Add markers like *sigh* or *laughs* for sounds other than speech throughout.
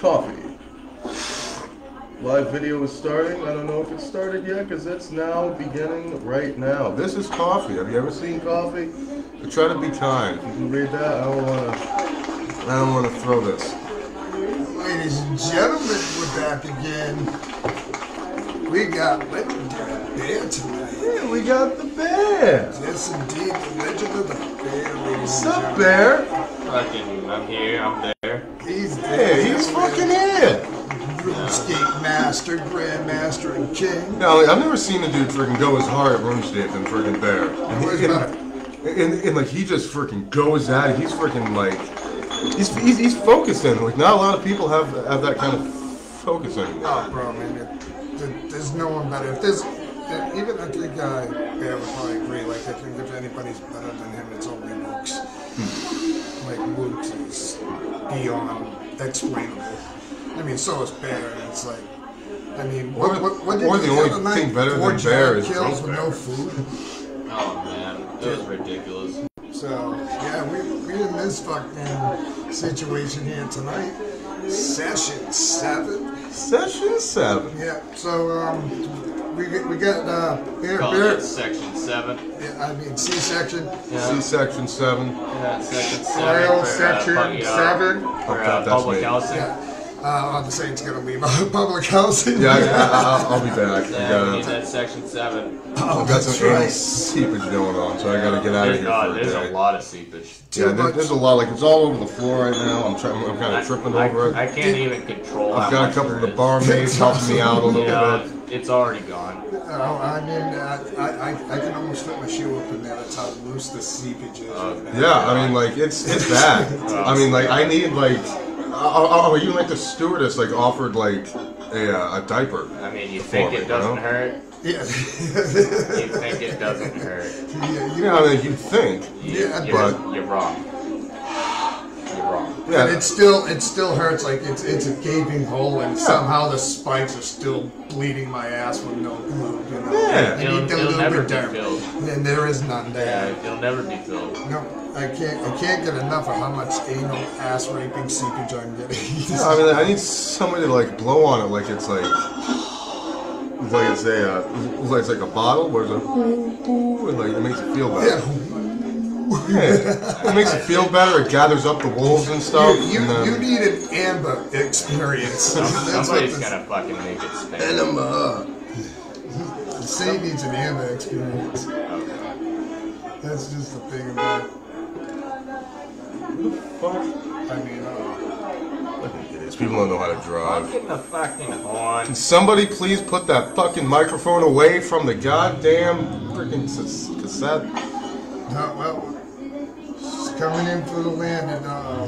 Coffee. Live video is starting. I don't know if it started yet because it's now beginning right now. This is coffee. Have you ever seen coffee? I try to be kind. If you can read that, I don't want to. I don't want to throw this. Ladies and gentlemen, we're back again. We got legendary bear tonight. Yeah, we got the bear. Yes, indeed, the legend of the bear, ladies What's and up, gentlemen. bear? Fucking, I'm here, I'm there. There. he's fucking here. RuneScape master, grandmaster, and king. Now, I've never seen a dude freaking go as hard at RuneScape than freaking Bear. And, Where's he- that? and, and, and, like he just freaking goes at it. He's freaking like he's, he's he's focused in. Like not a lot of people have have that kind of focus anymore. Oh, bro, man, it, there- there's no one better. If there's, there- even I think uh, Bear would probably agree. Like, I think if anybody's better than him, it's only Luke's. Like, Luke's is beyond explainable. I mean, so is Bear, and it's like, I mean, Or- what, what, what did or the do only other night? thing better Four than Bear is kills Drunk with no food. Oh man, that was ridiculous. So yeah, we we in this fucking situation here tonight. Session seven. Session seven. Yeah. So um, we get- we got uh, Bear Call Bear. it section seven. Yeah, I mean C section. Yeah, C section seven. yeah section seven. Oil for, uh, section pu- you know, seven. For uh, that- that's public me. housing. Yeah. Uh, the Saints gonna leave out public housing. Yeah, I, I, *laughs* I'll, I'll be back. I Yeah, we need that section seven. oh, I've got that's some anal right. seepage going on, so I gotta get out of here God, for a there's day. a lot of seepage. Too Yeah, there, there's a lot. Like it's all over the floor right now. I'm trying. I'm kind of tripping I, over it. I can't even control. I've got a couple of the barmaids helping me out a little Yeah, bit. It's already gone. Oh, I mean, uh, I, I, I can almost fit my shoe up in there. That's how loose the seepage is. Okay. Yeah, I mean, like it's it's bad. *laughs* I mean, like I need like, oh, oh, even like the stewardess like offered like a, uh, a diaper. I mean, you think me, it you doesn't know? hurt? Yeah. You think it doesn't hurt? *laughs* yeah, you Yeah, I mean, you think, You, Yeah, you're, but- you're wrong. You're wrong. yeah, And it still it still hurts like it's it's a gaping hole and Yeah. somehow the spikes are still bleeding my ass with no glue, you know. Yeah. I It'll, need a it'll never be filled. And there is none Yeah, there. it'll never be filled. No, I can't I can't get enough of how much anal ass raping seepage I'm getting. *laughs* Yeah, I mean, I need somebody to like blow on it like it's like, like it's a, uh, like it's like a bottle where it's like, ooh, ooh, and like it makes it feel better. yeah. Yeah. It makes it feel better. It gathers up the wolves and stuff. You, you, and then, you need an amber experience. That's *laughs* what Somebody's this- gonna fucking make it spin. enema. The Saint needs an amber experience. That's just the thing about it. Fuck. I mean, uh, Fucking idiots. People don't know how to drive. getting the fucking horn. Can somebody please put that fucking microphone away from the goddamn freaking cassette? no, well, it's coming in for the landing. Uh,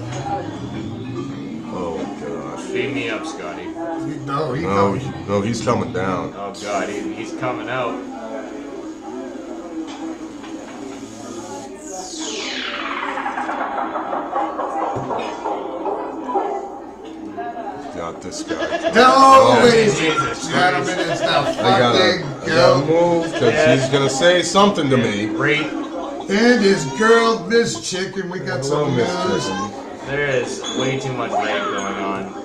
Oh gosh. Feed me up, Scotty. he, no, he No, he- no, he's coming down. Oh god, he, he's coming out. Got this guy. No, Oh, ladies Jesus and gentlemen, it's the I gotta, fucking I gotta move because he's gonna say something to me. Great. And his girl, Miss Chicken. We got Hello, some Miss news. Chicken. There is way too much rape going on.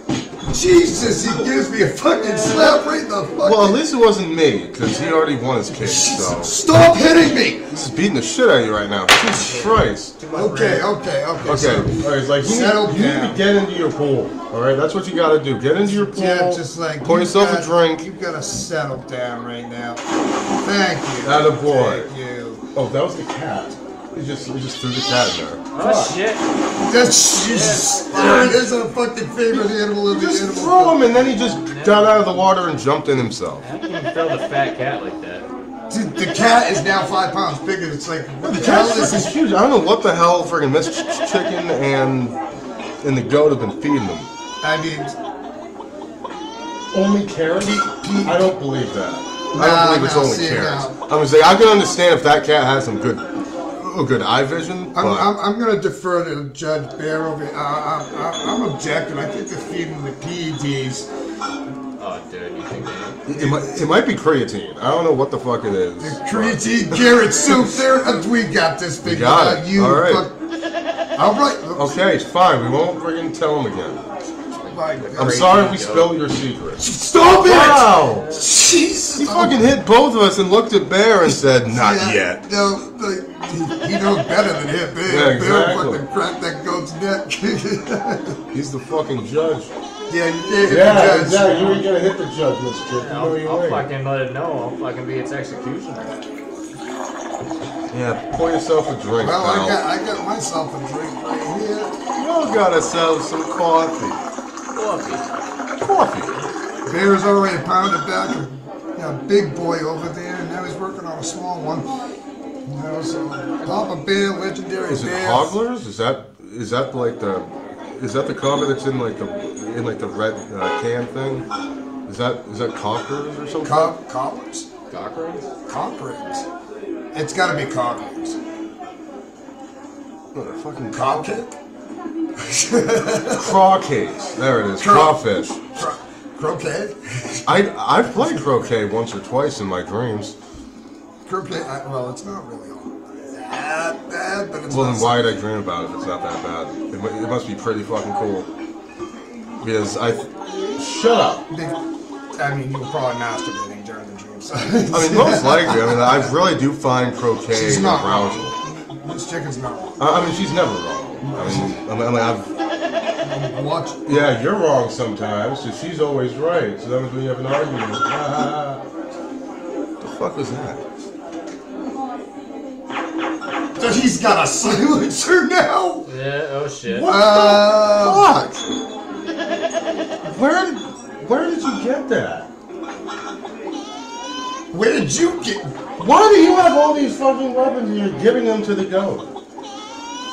Jesus, he gives me a fucking slap right in the fucking. Well, at least it wasn't me because he already won his case. So Stop hitting me. he's beating the shit out of you right now. Jesus Christ. Okay, okay, okay. Okay, so- all right. It's like you, Settle need, you need to get into your pool. All right, that's what you got to do. Get into your pool. Yeah, just like pour you yourself got- a drink. You gotta settle down right now. Thank you. Attaboy. Thank you. Oh, that was the cat. He just he just threw the cat in there. Oh shit. That's Jesus. That is a fucking favorite animal of the Just animal. throw him, and then he just got out of the water and jumped in himself. How can you throw the fat cat like that? Dude, The cat is now five pounds bigger. It's like what The the hell is this? huge. I don't know what the hell friggin' Miss Ch- Chicken and and the goat have been feeding them. I mean, Only carrots? Pete- Pete- I don't believe that. I don't believe it's nah, only see, carrots. now- I'm gonna say I can understand if that cat has some good, oh, good eye vision, I'm, I'm, I'm gonna defer to Judge Bear over. Uh, I'm, I'm, I'm objecting. I think they're feeding the PEDs. Oh dude, you think they it, might, it might be creatine. I don't know what the fuck it is. The but- creatine Garrett soup. There, uh, we got this figured got out. it. You All right. fuck- All right. Okay, it's fine. We won't friggin' tell him again. My I'm god. sorry we Yo. spilled your secret. Stop it! Wow! Jeez. He fucking hit both of us and looked at Bear and said, "Not yet." No, like, he, he knows better than him. Bear, Yeah, exactly. Bear fucking cracked that goat's neck. *laughs* He's the fucking judge. yeah, you can't hit Yeah, the judge. exactly. You ain't gonna hit the judge, Miss Chick. You I'll, you I'll fucking let it know. I'll fucking be its executioner. Yeah, pour yourself a drink, Well, I got, I got myself a drink right here. You all got ourselves some coffee. Coffee. Coffee. Bear's already pounded back a, a big boy over there, and now he's working on a small one. You know, so Papa Bear, legendary Is it bear. Hogglers? Is that is that like the is that the coffee that's in like the in like the red uh, can thing? Is that is that Cockers or something? Co- Cobblers? Cockroach? Concords. It's got to be Concords. What, a fucking Cobcake? *laughs* Crawcase. There it is. Craw- Crawfish. Cro- croquet? I I've played croquet once or twice in my dreams. croquet, I, well, it's not really all that bad, but it's Well, then why did I dream about it if it's not that bad? It, it must be pretty fucking cool. Because I. Shut up. Big, I mean, you were probably masturbating during the dream. So. I mean, most *laughs* likely. I mean, I really do find croquet She's not arousal. wrong. This chicken's not wrong. I I mean, she's never wrong. I mean, I mean, I mean I've, Watch yeah, you're wrong sometimes, so she's always right. So that means when you have an argument. Ah, *laughs* the fuck was that? So he's got a silencer now? Yeah, oh shit. Uh, Fuck! Where where did you get that? where did you get... Why do you have all these fucking weapons and you're giving them to the goat?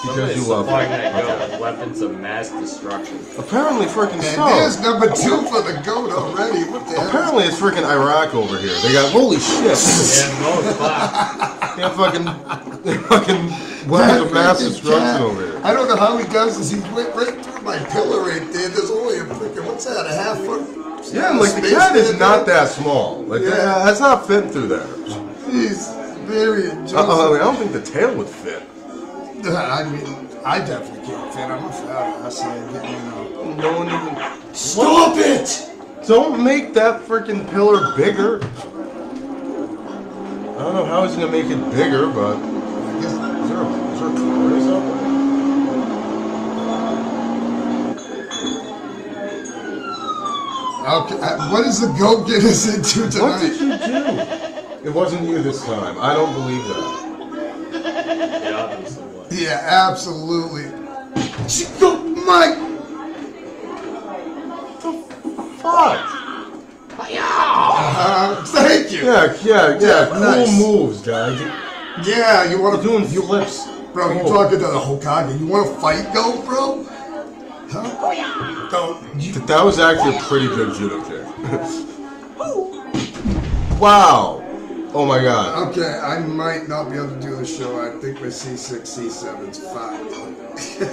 Because you love supplying it. that goat with weapons of mass destruction. Apparently, freaking And there's number two for the goat already. What the hell? Apparently, it's freaking Iraq over here. They got holy shit. Yeah, most clap. *laughs* They have fucking, they fucking weapons of mass destruction over here. I don't know how he does this. He went right through my pillar right there. There's only a freaking, what's that, a half foot? Yeah, and like the space cat is there, not that small. Like Yeah. that, that's not fitting through there. He's very Uh, I, mean. I don't think the tail would fit. I mean, I definitely can't fit. I'm a fat ass. I get, you know. No one even. Stop it! Don't make that freaking pillar bigger. I don't know how he's gonna make it bigger, but I guess- is there a, is there a cord or something? Okay, uh, what does the goat get us into tonight? What did tonight? you do? It wasn't you this time. I don't believe that. It obviously was. Yeah, absolutely. She, oh, my! Fuck. Uh, thank you. Yeah, yeah, yeah. Cool nice. moves, guys. Yeah, you want to doing flips. Bro, you Cool. talking to the Hokage? You want to fight, go, bro? Huh? Don't. You, That was actually a pretty good judo kick. *laughs* wow. Oh my god. okay, I might not be able to do the show. I think my C6, C7's fine.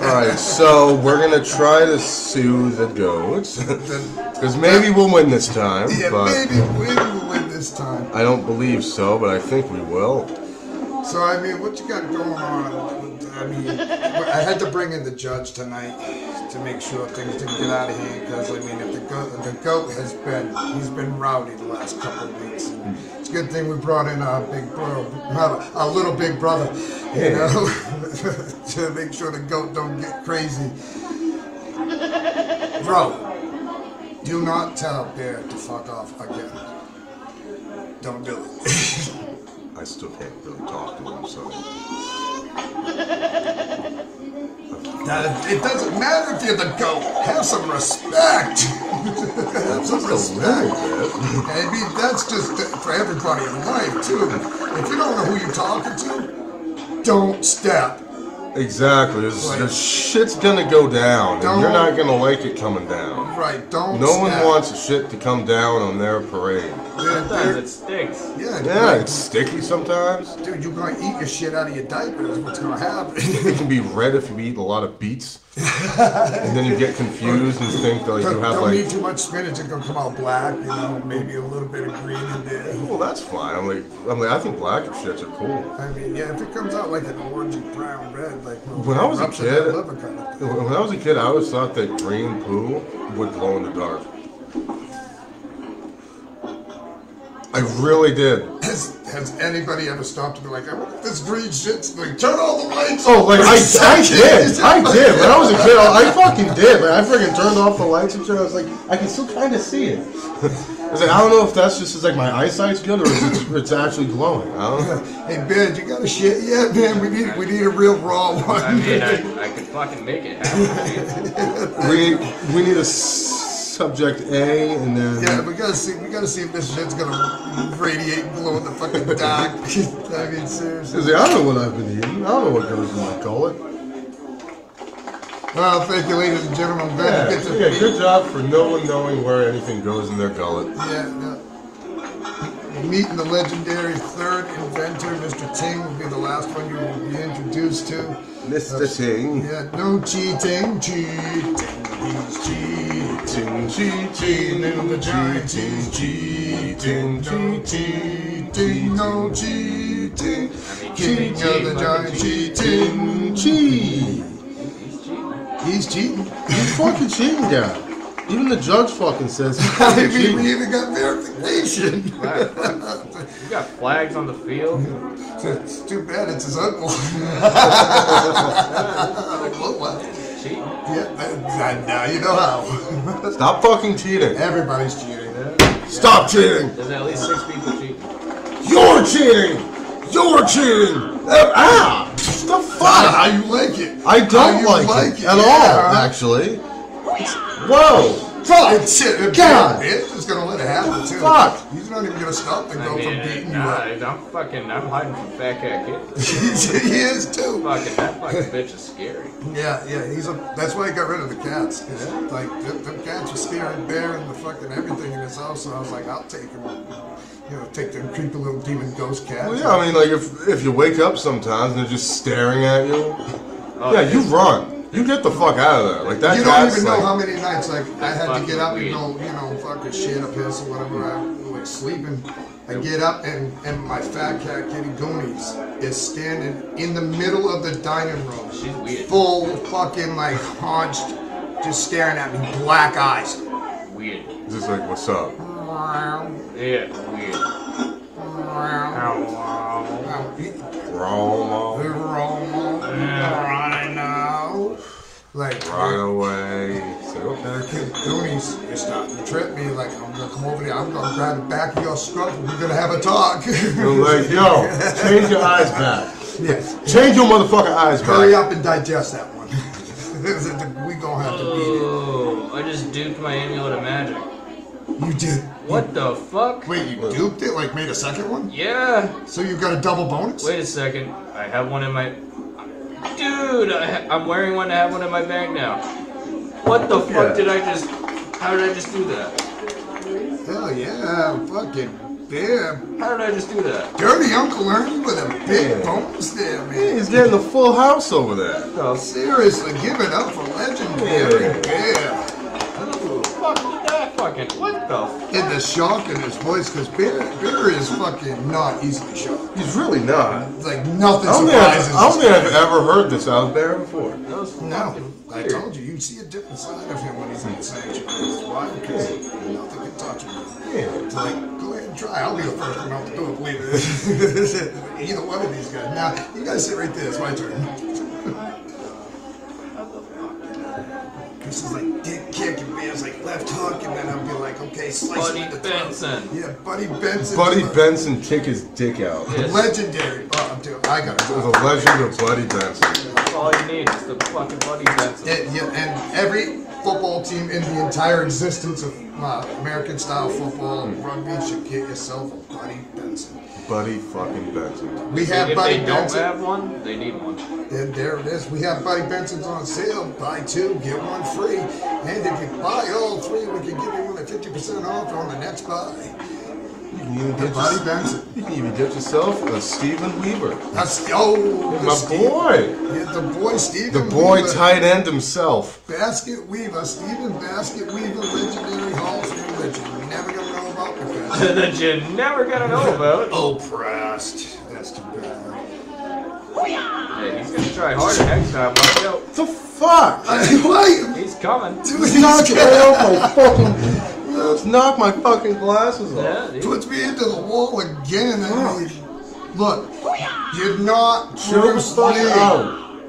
Alright, so we're gonna try to sue the goats. Because maybe we'll win this time, yeah, but maybe, maybe we'll win this time. I don't believe so, but I think we will. So, I mean, what you got going on? I mean, I had to bring in the judge tonight to make sure things didn't get out of hand. Because I mean, if the goat, the goat has been, he's been rowdy the last couple of weeks. And it's a good thing we brought in our big bro, not a, a little big brother, you know, *laughs* to make sure the goat don't get crazy. Bro, do not tell Bear to fuck off again. Don't do it. *laughs* I still can't really talk to him, so. It doesn't matter if you're the goat. Have some respect. Have some Just a little respect. I mean, that's just for everybody in life too. If you don't know who you're talking to, don't step. Exactly. This, Like- this shit's gonna go down, and you're Don't- gonna like it coming down. Right? Don't. No one step. wants shit to come down on their parade. Sometimes they're- it stinks. yeah, Yeah, like, it's sticky sometimes. dude, you're gonna eat your shit out of your diaper. Is what's gonna happen. *laughs* It can be red if you eat a lot of beets. And then you get confused and think that like, you have don't like need too much spinach. It's gonna come out black. You know, maybe a little bit of green in there. well that's fine. I'm like I'm like I think black shits are cool. I mean, yeah, if it comes out like an orangey brown red, like When I was a erupts in that kid- kind of. When I was a kid, I always thought that green poo would glow in the dark. I really did. Has, has anybody ever stopped to be like, I wonder if this green shit's like, turn all the lights. Oh, like I, a I, I second." did, *laughs* I did. When I was a kid, I fucking did. Like I freaking turned off the lights and shit. I was like, I can still kind of see it. I was like, I don't know if that's just 'cause, like my eyesight's good or if it's, it's actually glowing. I don't know. *laughs* Hey Ben, you got a shit yet, man? We need we need a real raw one. I mean, I, I could fucking make it happen. *laughs* We we need a s- subject A and then yeah, we gotta see we gotta see if this shit's gonna radiate and glow in the fucking *laughs* dark. I mean, seriously. I don't know what I've been eating. I don't know what goes in my gullet. Well, thank you, ladies and gentlemen. I'm glad Yeah, you get to yeah, meet- good job for no one knowing where anything goes in their gullet. Yeah, yeah. Meeting the legendary third inventor, Mr. Ting, will be the last one you will be introduced to. Mr. Ting. Yeah, no cheating, cheating, cheating. Cheating, cheating, in the giant cheating, cheating, cheating, no cheating, cheating, no cheating. King cheating, of the giant cheating, cheating, cheating. he's cheating. He's fucking cheating, guy. Even the judge fucking says he's *laughs* I mean, we even got verification. *laughs* You got flags on the field. It's too bad it's his uncle. *laughs* what, what? Cheating. Yeah, that- now you know how. *laughs* Stop fucking cheating. Everybody's cheating. Stop cheating. There's at least six people cheating. You're cheating. You're cheating. Ah, ah. the Not fuck? how you like it. I don't you like, it, at yeah. all, actually. Whoa. Fuck. It's shit. If God. It's just gonna let it happen too. Fuck. He's not even gonna stop the I girl from beating nah, you up. I'm fucking, I'm hiding from Fat Cat Kid. *laughs* he is too. Fucking, that fucking bitch is scary. Yeah, yeah. He's a. That's why he got rid of the cats. 'cause, like the, the cats were scaring bear and the fucking everything in his house. So I was like, I'll take him. You know, take them creepy little demon ghost cats. Well, yeah, I mean, like if if you wake up sometimes and they're just staring at you, Oh, yeah, you run. You get the fuck out of there. Like that. You don't cat's even know like- how many nights like I had to get up and go, you know, fucking shit a piss or whatever. I like sleeping. I get up and and my fat cat Kitty Goonies is standing in the middle of the dining room, She's weird. full fucking like hunched, just staring at me, black eyes. Weird. Just like, what's up? Yeah, weird. Roll Right now, like right away. Say, okay. Kid Goonies, you're starting to trip me. Like I'm gonna come over there, I'm gonna grab the back of your scruff, we're gonna have a talk. You're like, yo, change your eyes back. yes. Change your motherfucking eyes Hurry back. Hurry up and digest that one. *laughs* we gonna have to beat Oh, I just duped my amulet of magic. You did. What the fuck? Wait, you duped it? Like made a second one? Yeah. So you got a double bonus? Wait a second. I have one in my. Dude, I, I'm wearing one. I have one in my bag now. What the fuck Yeah. did I just? How did I just do that? Hell yeah, fucking damn. How did I just do that? Dirty Uncle Ernie with a big Yeah. bonus there, Hey, man. He's getting a full house over there. Oh, Seriously, give it up for legendary Yeah. Bear. Ooh, fuck did that fucking? What the? F- And the shock in his voice, because Bear, Bear is fucking not easily shocked. He's really not. Like nothing I don't think I've, surprises I don't think I've ever heard this out of there before. that was No, I told you, you see a different side of him when he's in the sanctuary. Why? Because nothing can touch him. Yeah. It's like, go ahead and try. I'll be the first one out the door, believe it. *laughs* Either one of these guys. Now, you guys sit right there. It's my turn. This like dick kick and Bear's like left hook, and then I'll be like, okay, slice Buddy him in the throat. Benson. Yeah, Buddy Benson. Buddy Benson kick his dick out. Yes. Legendary. Oh, dude, I got There's a it. legend of Buddy Benson. That's all you need is the fucking Buddy Benson. And, yeah, and every football team in the entire existence of uh, American style football and rugby should get yourself a Buddy Benson. Buddy fucking Benson. We have if Buddy they don't Benson. have one, they need one. And there it is. We have Buddy Benson's on sale. Buy two, get one free. And if you buy all three, we can give you one at 50% off on the next buy. You can even get, Buddy Benson. you can even get yourself a Steven Weaver. That's oh, the My Steve- boy. Yeah, the boy Stephen The boy Weaver. tight end himself. Basket Weaver, Stephen Basket Weaver, legendary Hall of Fame that *laughs* that you're never gonna know about. *laughs* oppressed. Oh, That's too bad. Hey, he's gonna try harder next time. Watch out. What the fuck? *laughs* Why? He's coming. Dude, It's he's knocked right got- off my fucking. Uh, it's knocked my fucking glasses off. Yeah, puts me into the wall again. I mean, look, you're not Chill the Bruce fuck Lee. Oh.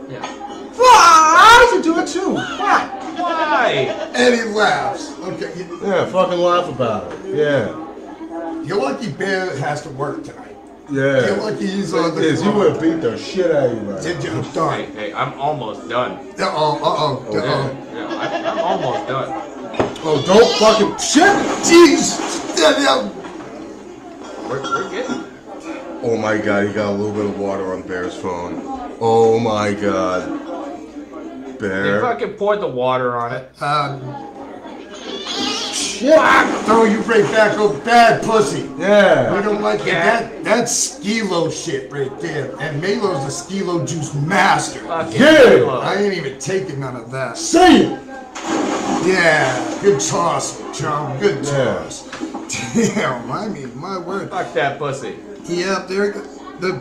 out. yeah. Why? I should do it too. Why? Why? And he laughs. Okay, Yeah, fucking laugh about it. Yeah. You're lucky Bear has to work tonight. Yeah. You're lucky he's on the Is you would have beat the shit out of you right Did you? Hey, Done. hey, I'm almost done. Uh oh, uh oh, uh Yeah, oh. yeah, I'm, I'm almost done. Oh, don't fucking shit. Jeez! Yeah, yeah. We're, we're getting. Oh my god, he got a little bit of water on Bear's phone. Oh my god. They Bear. fucking poured the water on it. Uh, Shit. throw you right back, oh bad pussy. Yeah. I don't like Yeah. that. That's skilo shit right there. And Malo's the skilo juice master. Fucking Yeah. Halo. I ain't even taking none of that. Say it. Yeah, good toss, John. Good Yeah. toss. *laughs* Damn, I mean, my word. Fuck that pussy. Yeah, there you go. The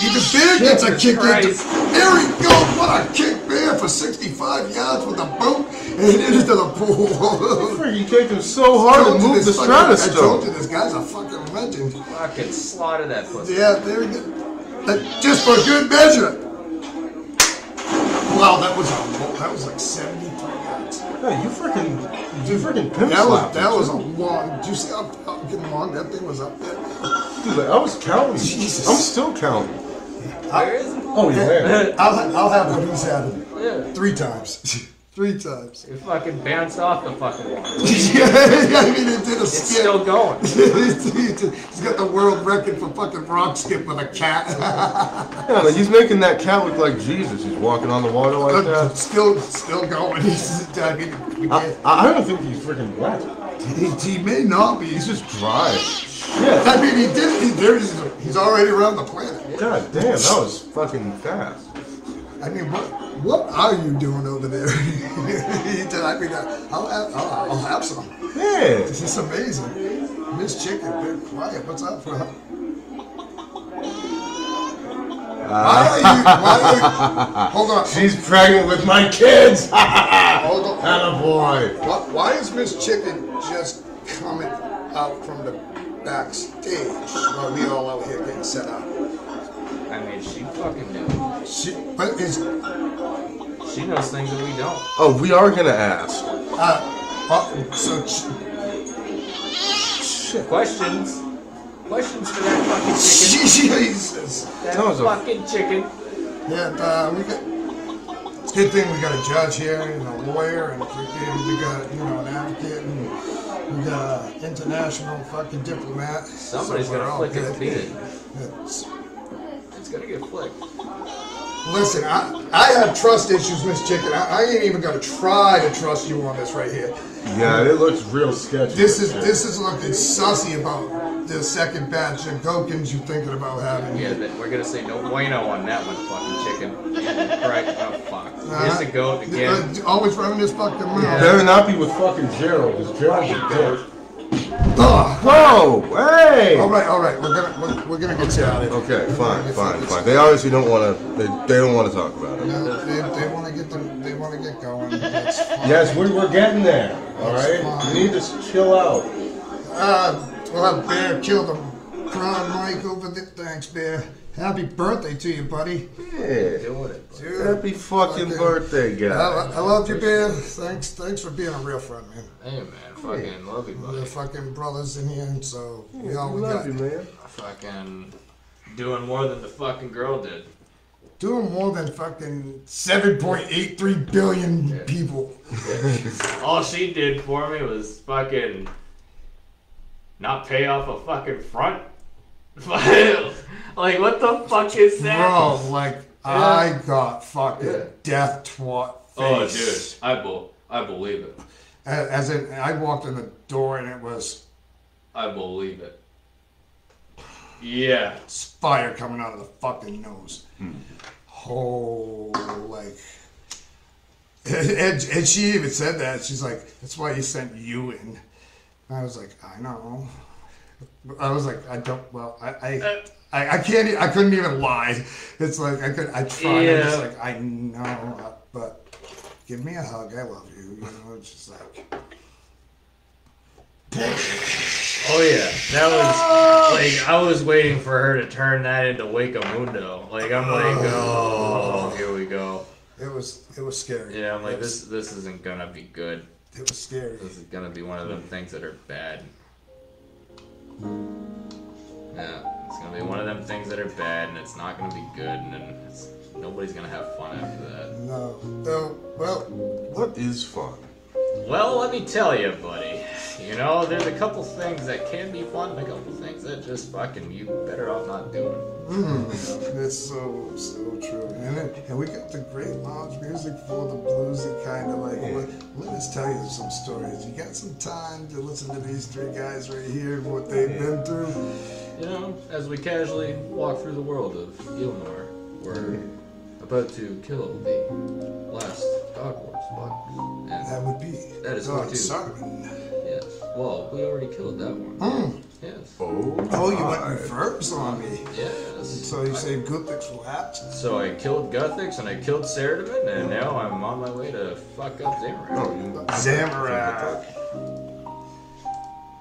even big gets a kick Christ. into. There we go. What a kick there for 65 yards with a boot and into the pool. Freaking kicked him so hard it moved the stratus. I told you this guy's a fucking legend. Fucking slaughter that pussy. Yeah, there we go. Just for good measure. Wow, that was a, that was like 70 Hey, you freaking, you freaking pimp That was that was a long. Do you see how fucking long that thing was up there? Dude, I was counting. Jesus. I'm still counting. Where is it? Oh yeah. I'll, I'll have what he's had three times. *laughs* Three times. It fucking bounced off the fucking wall. *laughs* yeah, I mean, it did a It's skip. still going. *laughs* He's got the world record for fucking rock skip with a cat. Yeah, like he's making that cat look like Jesus. He's walking on the water like uh, that. still, still going. *laughs* He's, I mean, I, I don't think he's freaking wet. he, he may not be. He's He's just dry. Shit. I mean, he did. He, there's, he's already around the planet. God damn, that was fucking fast. I mean, what what are you doing over there? *laughs* he. I mean, I'll have, I'll, I'll have some. Yeah. This is amazing. Miss Chicken, very quiet. What's up for her? Why are you? Why are you? *laughs* Hold on. She's pregnant with my kids. *laughs* Hold on. Attaboy. Why, why is Miss Chicken just coming out from the backstage while we all out here getting set up? I mean, she fucking knew. She, but is She knows things that we don't. Oh, we are gonna ask. uh, uh so Shit. Questions. Questions for that fucking chicken. *laughs* Jesus. That That was a- fucking chicken. Yeah, uh, we got. It's a good thing we got a judge here and a lawyer and freaking we got you know an advocate and we got an international fucking diplomat. Somebody's So gonna all flick his good. Beard. It's- It's gonna get flicked. Listen, I, I have trust issues, Miss Chicken. I, I ain't even gonna try to trust you on this right here. Yeah, it looks real sketchy. This is this is looking sussy about the second batch of Gokins you're thinking about having. Yeah, that we're gonna say no bueno on that one, fucking chicken. Right? Oh fuck. Here's the goat Uh, again. uh, always running this fucking mouth. Better not be with fucking Gerald, because Gerald's a dick. Ugh. Whoa! Hey! All right, all right. We're gonna we're, we're gonna get started. Okay, fine, fine, fine. They obviously don't want to. They, they don't want to talk about it. No, they, they want to get them. They want to get going. That's fine. Yes, we, we're getting there. All right, We need to chill out. Uh, we'll Bear kill them. Crying Mike over there. Thanks, Bear. Happy birthday to you, buddy. Yeah. Doing it. bud. Dude, Happy fucking fucking- uh, birthday, guy. I love you, Bear. Thanks, thanks for being a real friend, man. Hey man, fucking love you, We're fucking brothers in here, and so we all we love got. you, man. Fucking doing more than the fucking girl did. Doing more than fucking 7.83 billion people. All she did for me was fucking not pay off a fucking front. Like what the fuck is that? Bro, like, I got fucking Yeah. death twat Oh, dude, face. I bel I believe it. A- As in, I walked in the door and it was, I believe it. Yeah. It's fire coming out of the fucking nose. Hmm. Oh, like. And, and she even said that. She's like, that's why he sent you in. And I was like, I know. I was like, I don't, well, I. I uh, I, I can't. I couldn't even lie. It's like I could. I tried. I'm just Yeah. like I know, uh, but give me a hug. I love you. You know, it's just like Oh yeah, that was oh. like I was waiting for her to turn that into Wake a Mundo. Like I'm like, oh. oh, here we go. it was. It was scary. Yeah, I'm like It was- this. This isn't gonna be good. It was scary. This is gonna be one of them things that are bad. Yeah, it's gonna be one of them things that are bad, and it's not gonna be good, and nobody's gonna have fun after that. No. No. Well, What is fun? Well, let me tell you, buddy. You know, there's a couple things that can be fun, and a couple things that just fucking you better off not doing. Mm, that's so so true, and it, and we got the great lounge music for the bluesy kind of like. Let, let us tell you some stories. You got some time to listen to these three guys right here, and what they've been through. You know, as we casually walk through the world of Gielinor, we're about to kill the last Dog Wars box. That would be That is God going to- yes, well, we already killed that one. Mm. Yes, Oh, Oh, you went my. in verbs on me. yes. So you say Guthix flat? So I killed Guthix and I killed Saradomin, and now I'm on my way to fuck up Zamorak. No, you. Zamorak.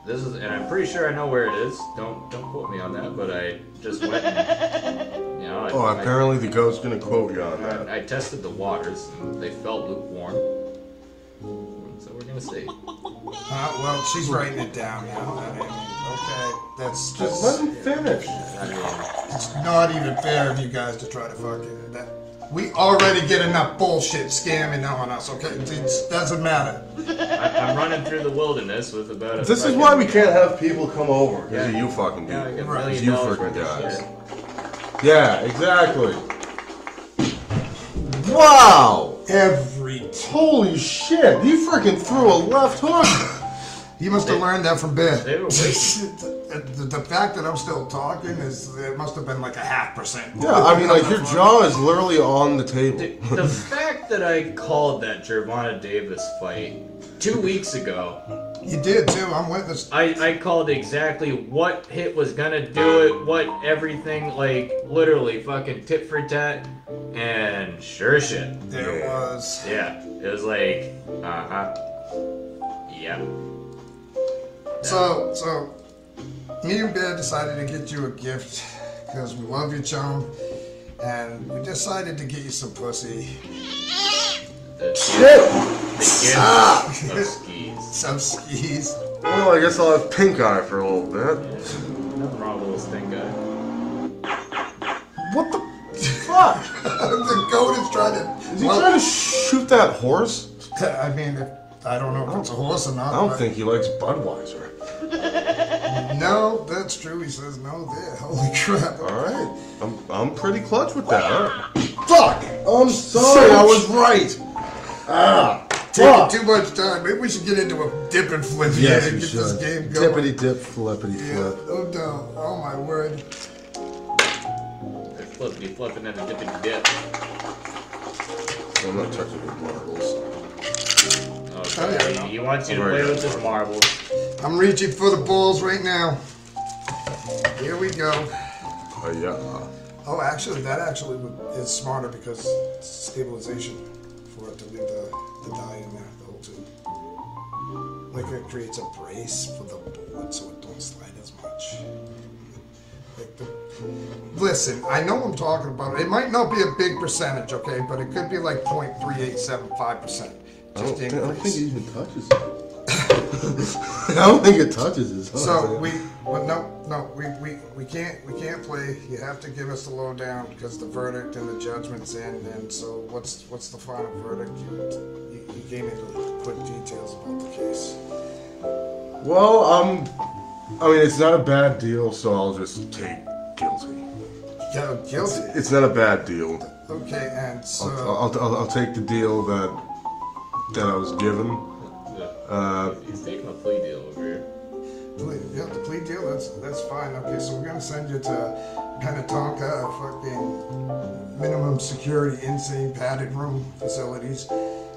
This is, and I'm pretty sure I know where it is. Don't don't quote me on that, but I just went. And, you know, I, Oh, I- apparently the ghost's gonna quote you on that. I, I tested the waters, and they felt lukewarm. So we're gonna see. Uh, well, she's writing it down now. I mean, okay, that's Just just. let him finish. I mean, It's not even fair of you guys to try to fucking that. We already get enough bullshit scamming on us, okay? It doesn't matter. I, I'm running through the wilderness with about a. This is why we can't have people come over because of Yeah. you fucking Yeah, I people. got a Right, million you dollars freaking guys. Yeah, exactly. Wow! Every. Holy shit! You freaking threw a left hook. You must have learned that from Ben. They were *laughs* the, the, the fact that I'm still talking is it must have been like a half percent. Yeah, I mean, like your jaw is literally on the table. The, the *laughs* fact that I called that Gervonta Davis fight two weeks ago You did too. I'm witness. I, I called exactly what hit was gonna do it, what everything, like literally fucking tit for tat, and sure shit. There Yeah. was. Yeah, it was like, uh huh. Yeah. So, so me and Ben decided to get you a gift because we love you, chum, and we decided to get you some pussy, The, Shit! the skis. *laughs* some skis. Well, I guess I'll have pink eye for a little bit. Nothing wrong with this thing, guy. What the fuck? *laughs* the goat is trying to. Is he well, trying to shoot that horse? *laughs* I mean, if, I don't know if it's a horse or not. I don't but- think he likes Budweiser. *laughs* No, that's true. He says no there. *laughs* Holy crap. All right, I'm I'm pretty clutch with that. All right. Fuck! I'm sorry, So- I was right. Ah, Taking fuck. too much time. Maybe we should get into a dip and flip here Yes, and we get should. this game going. Dippity dip, flippity Yeah, flip. no doubt. Oh my word. They're flippity flipping and a dippity dip. I'm not touching the marbles. Okay, he, he wants you to play with his marbles. I'm reaching for the balls right now. Here we go. Oh yeah. Oh, actually, that actually is smarter because it's stabilization for it to leave the, the die in there, the whole tube. Like it creates a brace for the bullet so it don't slide as much. Like the, listen, I know I'm talking about it. It might not be a big percentage, okay, but it could be like 0.3875%. I don't, think, I don't think it even touches it. *laughs* I don't think it touches his. So we, well, no, no, we, we, we can't, we can't play. You have to give us the lowdown because the verdict and the judgment's in. And so, what's, what's the final verdict? You, you, you gave me the quick details about the case. Well, um, I mean, it's not a bad deal, so I'll just take guilty. Yeah, guilty. It's not a bad deal. Okay, and so, I'll, I'll, I'll, I'll take the deal that that I was given. Uh, He's taking a plea deal over here. yeah, the plea deal. That's that's fine. Okay, so we're gonna send you to Penatonka, fucking minimum security, insane padded room facilities.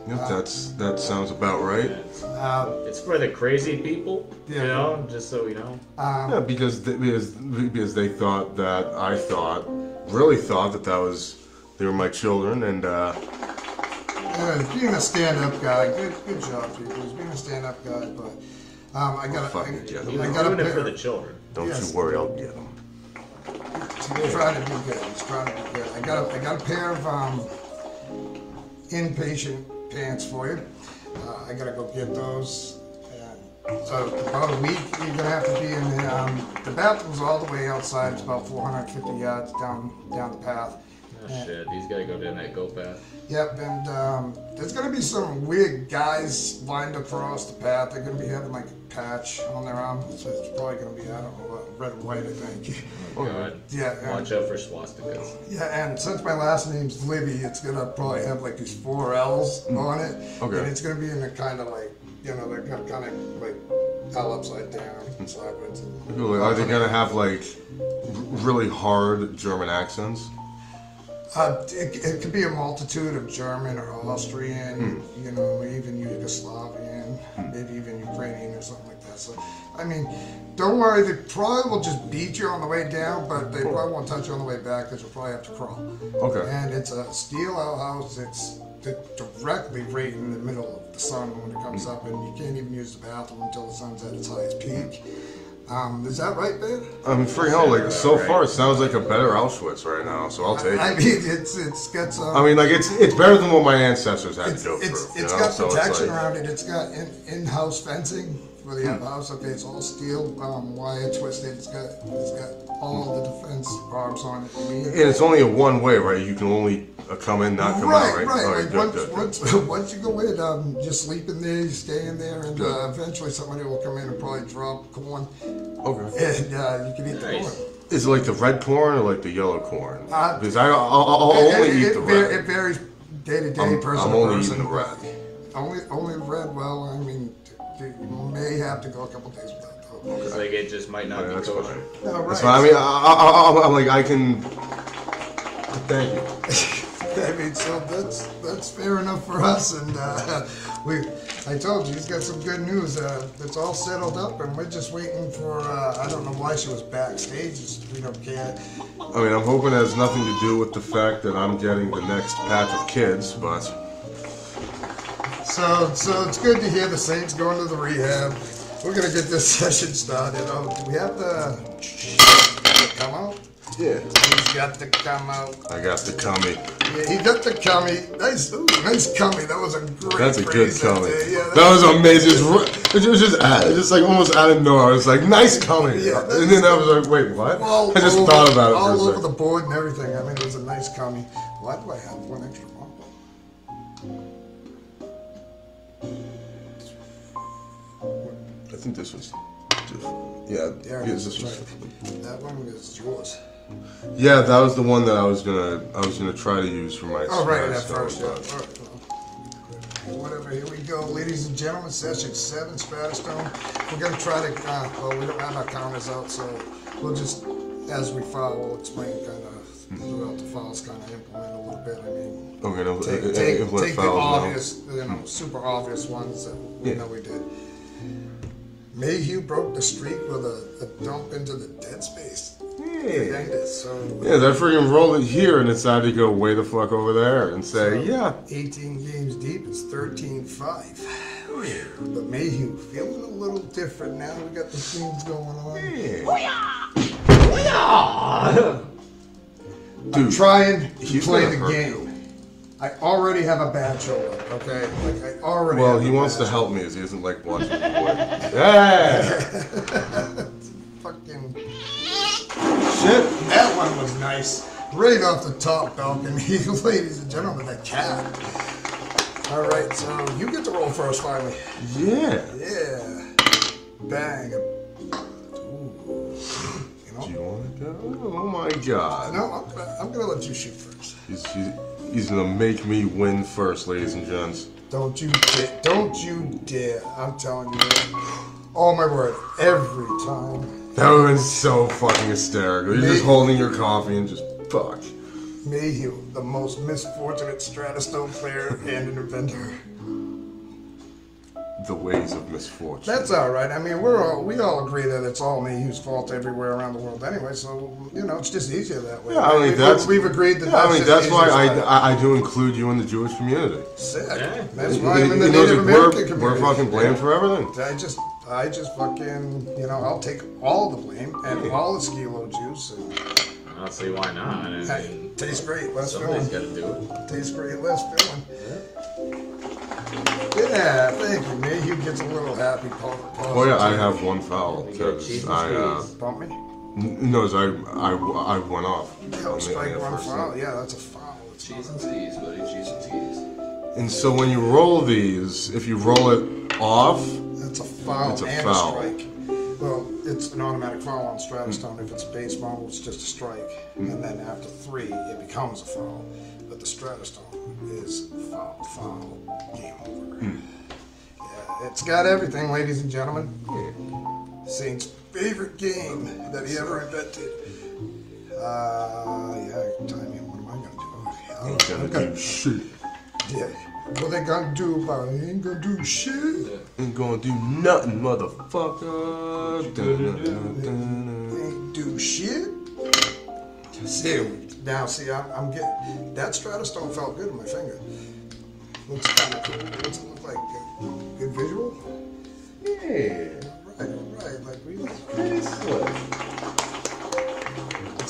Yep, that's that sounds about right. Uh, It's for the crazy people, Yeah. you know, just so we know. um, Yeah, because they, because because they thought that I thought really thought that that was they were my children, and uh, Yeah, being a stand-up guy, good, good job, people. He's being a stand-up guy, but um, I got fucking I, get He. I got a doing it for the children. don't Yes. you worry, I'll get them. He's trying to do good. He's trying to do good. I got a, I got a pair of um, inpatient pants for you. Uh, I gotta go get those. And so about a week, you're gonna have to be in the, um, the bathroom's all the way outside. It's about 450 yards down down the path. Oh Yeah. shit, he's gotta go down that go path. Yep, and um, there's gonna be some weird guys lined across the path. They're gonna be having like a patch on their arm. So it's probably gonna be I don't know what, red and white I think. Oh god. Yeah, and- Watch out for swastikas. Yeah, and since my last name's Libby, it's gonna probably have like these four L's on it. Okay. And it's gonna be in a kind of like, you know, they're gonna kind of like L upside down, sideways. Are they gonna have like really hard German accents? Uh, it, it could be a multitude of German or Austrian, hmm. you know, even Yugoslavian, hmm. maybe even Ukrainian or something like that. So, I mean, don't worry, they probably will just beat you on the way down, but they probably won't touch you on the way back because you'll probably have to crawl. Okay. And it's a steel outhouse. It's directly right in the middle of the sun when it comes hmm. up, and you can't even use the bathroom until the sun's at its highest peak. Um, is that right, babe? I mean, free hell. Like so Right. far, it sounds like a better Auschwitz right now. So I'll take I it. mean, it's it's got some. I mean, like it's it's better than what my ancestors had It's, to go it's, through. it's know? got So protection like, around it. It's got in, in-house fencing for the house. Okay, it's all steel um, wire twisted. It's got it's got all the defense barbs on it. I mean, And it's only a one way, right? You can only uh, come in, not come right, out, right? right. Okay, like good, once, good, good. once *laughs* once you go in, um, you sleep in there, you stay in there, and uh, eventually somebody will come in and probably drop corn, Okay. and uh, you can eat the corn. Is it like the red corn or like the yellow corn? Uh, because I, I'll, I'll I'll It- only it, eat it, the var- red. it varies day to day, I'm- person I'm only person. eating the red. Only only red. Well, I mean, you may have to go a couple days without though. It's like it just might not Yeah, be that's kosher. fine. No, right. That's fine. I mean, I, I, I, I'm like, I can. Thank you. *laughs* *laughs* I mean, so that's that's fair enough for us. And uh, *laughs* we, I told you, he's got some good news. Uh, it's all settled up, and we're just waiting for. Uh, I don't know why she was backstage. We don't care. I mean, I'm hoping it has nothing to do with the fact that I'm getting the next batch of kids, but So, so it's good to hear the Saints going to the rehab. We're gonna get this *laughs* session started. Oh, do we have the come out? Yeah, He's got to come out. I got the cummy. Yeah, he got the cummy. Nice, ooh, nice cummy. That was a great. That's a good phrase cummy. Yeah, that was amazing. It was, just, it was just, like almost out of nowhere. I was like, nice cummy. Yeah, and then I was like, wait, what? all I just over, thought about it all for a over second. the board and everything. I mean, it was a nice cummy. Why do I have one extra one? I think this was. Yeah, Yeah, yeah, this this was. right. That one is yours. Yeah, that was the one that I was gonna I was gonna try to use for my. Oh, right, my at first. All right, Whatever, here we go, ladies and gentlemen, session seven, Stratastone. We're gonna try to, uh, well, we don't have our counters out, so we'll just, as we file, we'll explain kind of throughout the files, kind of implement a little bit. I mean, Okay, no, take, uh, uh, take, implement take the files now. obvious, you know, super obvious ones that we Yeah. know we did. Mayhew broke the streak with a, a dump into the dead space. Yeah. End it, so Yeah, they freaking rolled it here and decided to go way the fuck over there and say, yeah. 18 games deep, it's 13-5. But Mayhew feeling a little different now. We got the things going on. yeah. Dude, Trying to play the game. I already have a bachelor. Okay, like I already. well, he wants bad to help me as he isn't like watching the play. *laughs* Yeah. *laughs* Shit. that one was nice. Right off the top balcony, *laughs* ladies and gentlemen, the cat. All right, so you get to roll first, finally. Yeah. Yeah. Bang. Ooh. You know. Do you want to oh, go? Oh my god. No, I'm, I'm gonna let you shoot first. He's, he's, he's gonna make me win first, ladies and gents. Don't you dare. Don't you dare. I'm telling you. Oh my word. Every time. That would have been so fucking hysterical. You're just holding your coffee and just fuck. Mayhew, the most misfortunate Stratastone player and an inventor. The ways of misfortune. That's all right. I mean, we're all we all agree that it's all Mayhew's fault everywhere around the world anyway. So you know, it's just easier that way. Yeah, I mean We- that's. we've agreed that. Yeah, that's I mean that's why I. I, I do include you in the Jewish community. Sick. Yeah. That's why I'm in the you Native like, American we're, community. we're fucking blamed for everything. I just, I just fucking, you know, I'll take all the blame and all the skilo juice. And, I don't see why not. I hey, tastes great, less somebody's filling. got to do it. Tastes great, less filling. Yeah, thank you. Mayhew gets a little happy. pa- pause. Oh yeah, I have one foul because I uh, cheese. Bump me. n- no, 'cause I I I went off. Yeah, on the- strike on the foul. thing. Yeah, that's a foul. It's Cheese and teas, buddy. Cheese and teas. And so when you roll these, if you roll it off, That's a foul It's a and foul. a strike. Well, it's an automatic foul on Stratastone. Mm. If it's base model, it's just a strike. Mm. And then after three, it becomes a foul. But the Stratastone is foul, foul, game over. Mm. Yeah, it's got everything, ladies and gentlemen. Saint's favorite game that he ever invented. Uh, yeah, time in. What am I gonna do? ain't I'm gonna do shit. Yeah. What they gonna do about it? Ain't gonna do shit. Ain't gonna do nothing, motherfucker. Ain't do shit. See, now see, I'm, I'm getting that Stratastone felt good in my finger. Looks kind of cool. What's it look like? Good, good visual. Yeah. Right, right. Like we. Pretty slick.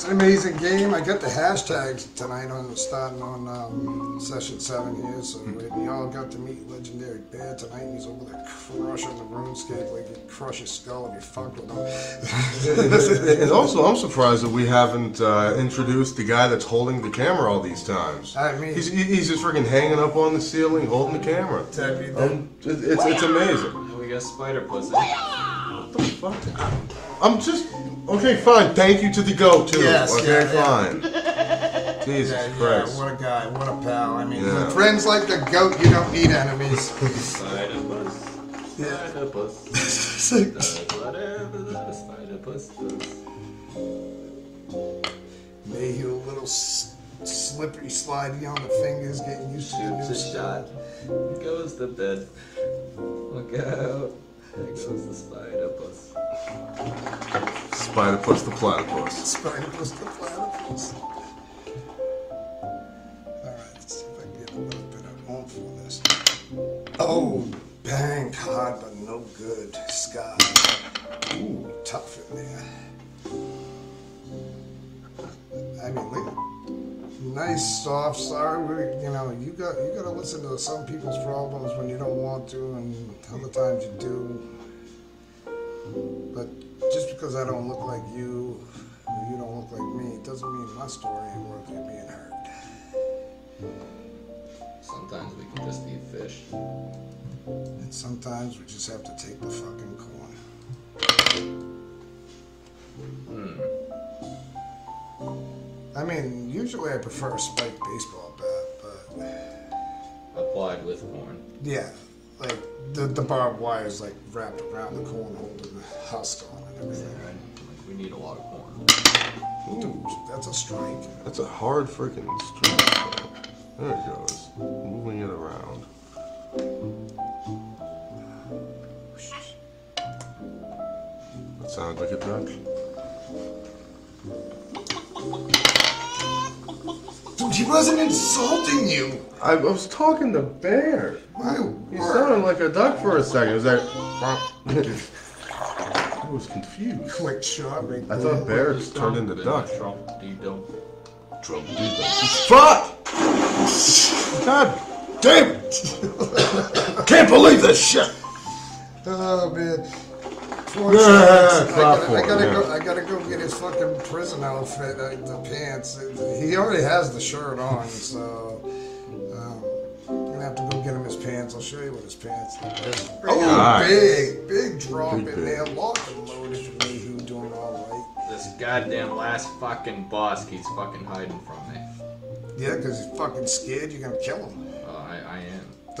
It's an amazing game. I got the hashtags tonight on starting on um, session seven here, so we all got to meet Legendary Bear tonight. He's over there crushing the RuneScape like he'd crush his skull if you fucked with him. And also, I'm surprised that we haven't uh, introduced the guy that's holding the camera all these times. I mean- he's, he's just freaking hanging up on the ceiling, holding the camera. That'd be the- And it- it's, it's amazing. We got spider pussy. What the fuck? I'm just okay. Fine. Thank you to the goat too. Yes, okay, yeah, yeah. fine. *laughs* Jesus Yeah, yeah, Christ. what a guy, what a pal. I mean, Yeah. with friends like the goat, you don't need enemies. *laughs* Spider puss. Yeah. Spider puss. *laughs* Does whatever that a spider puss does. Mayhew, a little s- slippery, slidey on the fingers, getting used to the new Shoots a shot. Goes to bed. Look out. There goes the spider puss. Spider plus the platypus. Spineless the platypus. Alright, let's see if I can get a little bit of oomph on this. Oh, banged hard but no good. Sky. Ooh, tough in there. I mean, look. Nice, soft, sorry. You know, you got you got to listen to some people's problems when you don't want to, and other times you do. But just because I don't look like you, or you don't look like me, it doesn't mean my story ain't worthy of being heard. Sometimes we can just eat fish. And sometimes we just have to take the fucking corn. Hmm. I mean, usually I prefer a spiked baseball bat, but Applied with corn. yeah, like the, the barbed wire is like wrapped around the corn holding the husk on and everything. Right? Like we need a lot of corn. Dude, that's a strike. That's a hard freaking strike. There it goes. Moving it around. That sounds like a duck. Dude, he wasn't insulting you. I, I was talking to Bear. My You word. sounded like a duck for a second. It was like. I was confused. Quick shot I there. thought Bear turned into duck. Trump, D-dum. Trump Fuck! God damn it! *coughs* I can't believe this shit! Oh man. Poor Yeah, Chance. I, gotta, for I gotta yeah. go. I gotta go get his fucking prison outfit, uh, the pants. He already has the shirt on, so um, I'm gonna have to go get him his pants. I'll show you what his pants look like. Oh, Nice. big, big drop Big, in big. there. Lock and loaded for me. Who doing all right? This goddamn last fucking boss keeps fucking hiding from me. Yeah, because he's fucking scared. You're gonna kill him.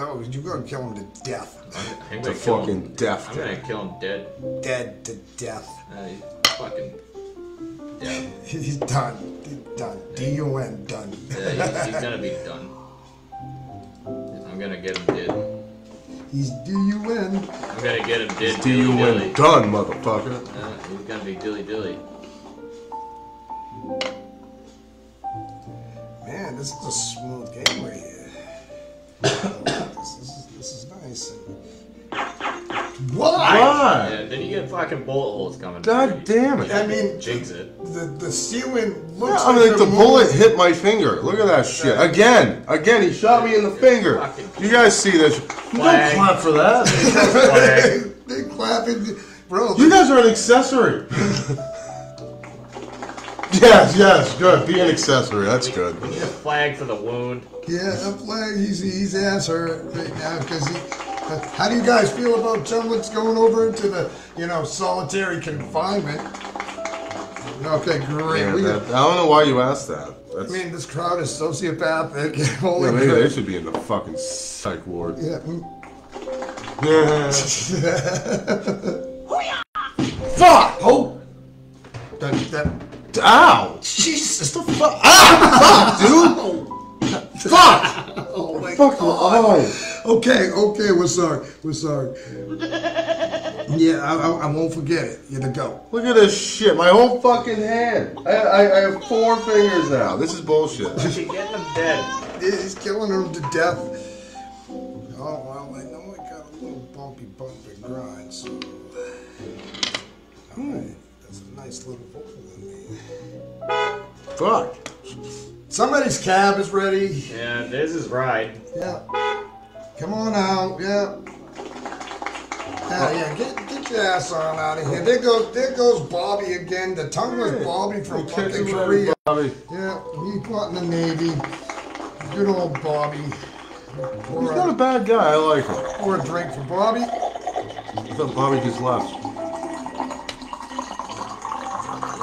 Oh, I, I am. though. You're gonna kill him to death. *laughs* I'm To gonna fucking him. death. I'm gonna kill him dead. Dead to death. Uh, he's fucking dead. *laughs* He's done. He's done. D-U-N, done. Yeah, he's, he's gonna be done. I'm gonna get him dead. He's D-U-N. I'm gonna get him dead. Do you dilly win? dilly. Done, motherfucker. Uh, he's gonna be dilly dilly. Man, this is a smooth game right here. This, is, this is nice. Why? Why? Yeah, then you get fucking bullet holes coming. God damn it. I mean, Jinx it. the, the ceiling Yeah, looks I mean, like like the moon- bullet hit my finger. Look at that shit. Again, again, he shot me in the finger. You guys see this? You don't clap for that. *laughs* They clapping, bro. You guys are an accessory. *laughs* yes, yes, good. Be an accessory. That's good. We need a flag for the wound. Yeah, I'm glad he's he's ass hurt right now because he. How do you guys feel about Chumlets going over into the you know solitary confinement? Okay, great. Yeah, that- I don't know why you asked that. I mean, this crowd is sociopathic. *laughs* Holy yeah, maybe they should be in the fucking psych ward. Yeah. mm. *laughs* Fuck! Oh! That, that, Ow! Jesus, the fuck! Ah! Fuck, dude! *laughs* Fuck! oh my Fuck your eye! Okay, okay, we're sorry. We're sorry. Yeah, I, I, I won't forget it. You're the go. Look at this shit. My whole fucking hand. I, I, I have four fingers now. This is bullshit. *laughs* She's getting him dead. He's killing him to death. Oh, well, I know I got a little bumpy bump and grind, so. Alright, that's a nice little vocal in there. Fuck. Somebody's cab is ready. Yeah, there's his ride. Yeah. Come on out, yeah. Yeah, oh. yeah, get, get your ass on out of here. There goes, there goes Bobby again, the tongueless Bobby from Catch fucking him, Korea. Bobby. Yeah, he fought in the Navy. Good old Bobby. He's Pour not a a, bad guy. I like him. pour a drink for Bobby. I thought Bobby just left.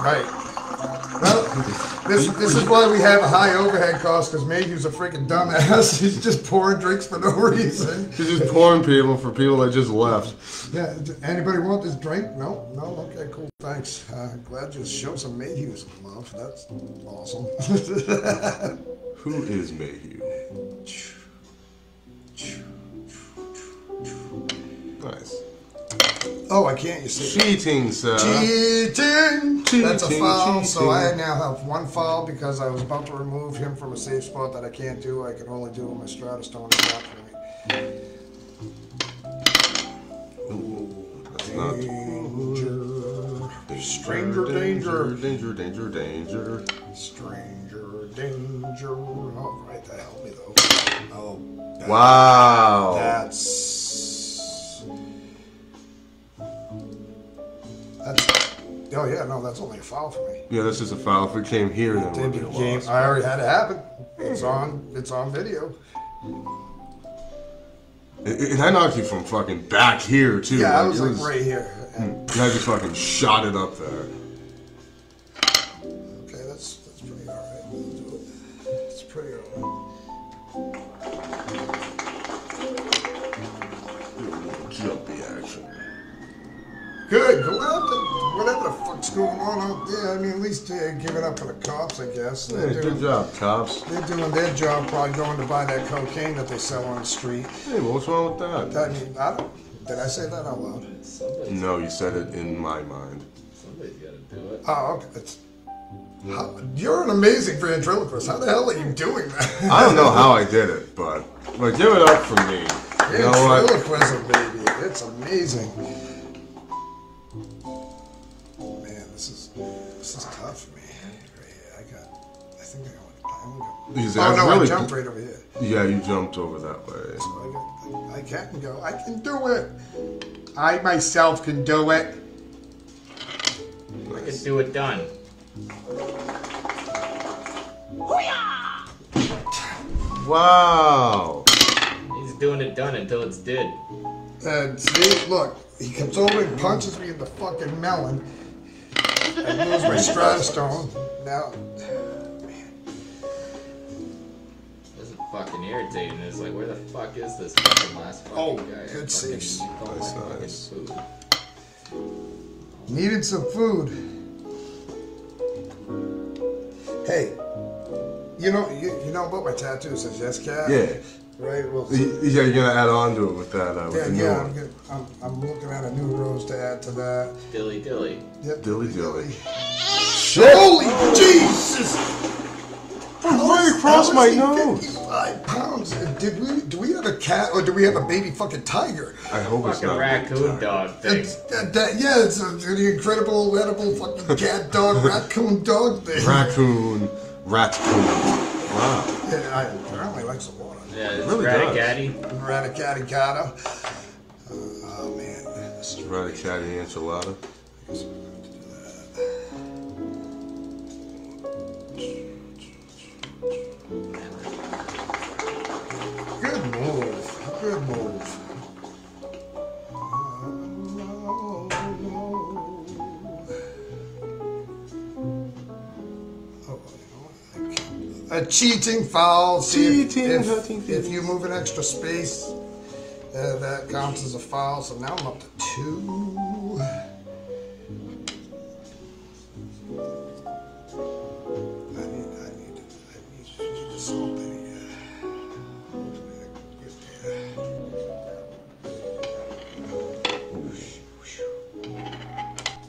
Right. Well, this this is why we have a high overhead cost because Mayhew's a freaking dumbass. *laughs* He's just pouring drinks for no *laughs* reason. He's just pouring people for people that just left. Yeah. Anybody want this drink? No. No. Okay. Cool. Thanks. Uh, glad you showed some Mayhew's love. That's awesome. *laughs* Who is Mayhew? Nice. Oh, I can't. You see. Cheating, sir. Cheating! That's a Cheating, foul. So I now have one foul because I was about to remove him from a safe spot that I can't do. I can only do with my Stratastone at that point. That's not. Danger. Stranger danger. Danger, danger, danger. Stranger danger. Oh, right. That helped me though. Oh. that- Wow. That's. That's. Oh yeah, no, that's only a foul for me. Yeah, this is a foul. If it came here, then it would be a game. loss. I already had it happen. It's on. It's on video. It, it, I knocked you from fucking back here, too. Yeah, I was it like right here. And, You had to fucking shot it up there. Good. Go out. Whatever the fuck's going on out there. I mean, at least uh, give it up for the cops, I guess. They're, Hey, good job, cops. they're doing their job, probably going to buy that cocaine that they sell on the street. Hey, what's wrong with that? I mean, I don't. Did I say that out loud? Somebody, No, you said it in my mind. somebody's gotta do it. Oh, okay. It's, how, you're an amazing ventriloquist. How the hell are you doing that? I don't know how I did it, but but give it up for me. You know what? Ventriloquism, baby. It's amazing. Because go. I Oh no! really I jumped right over here. Yeah, you jumped over that way. So I got. I can go. I can do it. I myself can do it. I can do it done. Wow. He's doing it done until it's dead. And see, look, he comes over and punches me in the fucking melon. I lose my Stratastone. Now, fucking irritating It's like, where the fuck is this fucking last fucking Oh, guy? good Fucking saves. eat Nice, nice. food. Needed some food. Hey, you know you, you know about my tattoo? It says yes, cat. Yeah. Right. Well. Y- Yeah, you're gonna add on to it with that. Uh, with Yeah, the new yeah. one. I'm, get- I'm, I'm looking at a new rose to add to that. Dilly dilly. Yep. Dilly dilly. Holy Jesus! Right across my nose. 55 pounds. Did we? Do we have a cat or do we have a baby fucking tiger? I hope it's Fucking not. raccoon dog thing. It's, that, that, yeah, it's a, the incredible, edible fucking cat, dog, *laughs* raccoon, dog thing. Raccoon, raccoon. Wow. Yeah, I apparently likes the water. Yeah, it's really does. Ratagatty. Ratacaticata. Uh, oh man, this is Raticati enchilada. Good move. Good move. You know what? A cheating foul. See if- If, if you move an extra space, uh, that counts as a foul. So now I'm up to two.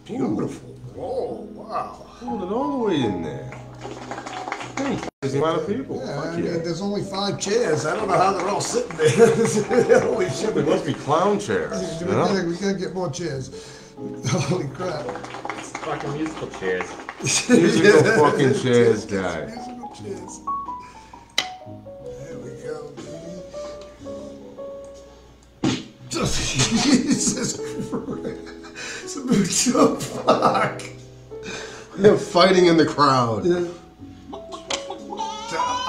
Beautiful. Whoa, wow. Hold it all the way in there. Hey, there's a lot of people. Yeah, I mean, yeah. there's only five chairs. I don't know how they're all sitting there. *laughs* Holy shit. There must be clown chairs. We You know? gotta, we gotta get more chairs. *laughs* Holy crap. It's fucking musical chairs. Musical *laughs* fucking chairs guy. Musical chairs. *laughs* Jesus Christ. So fuck. They're fighting in the crowd. Yeah.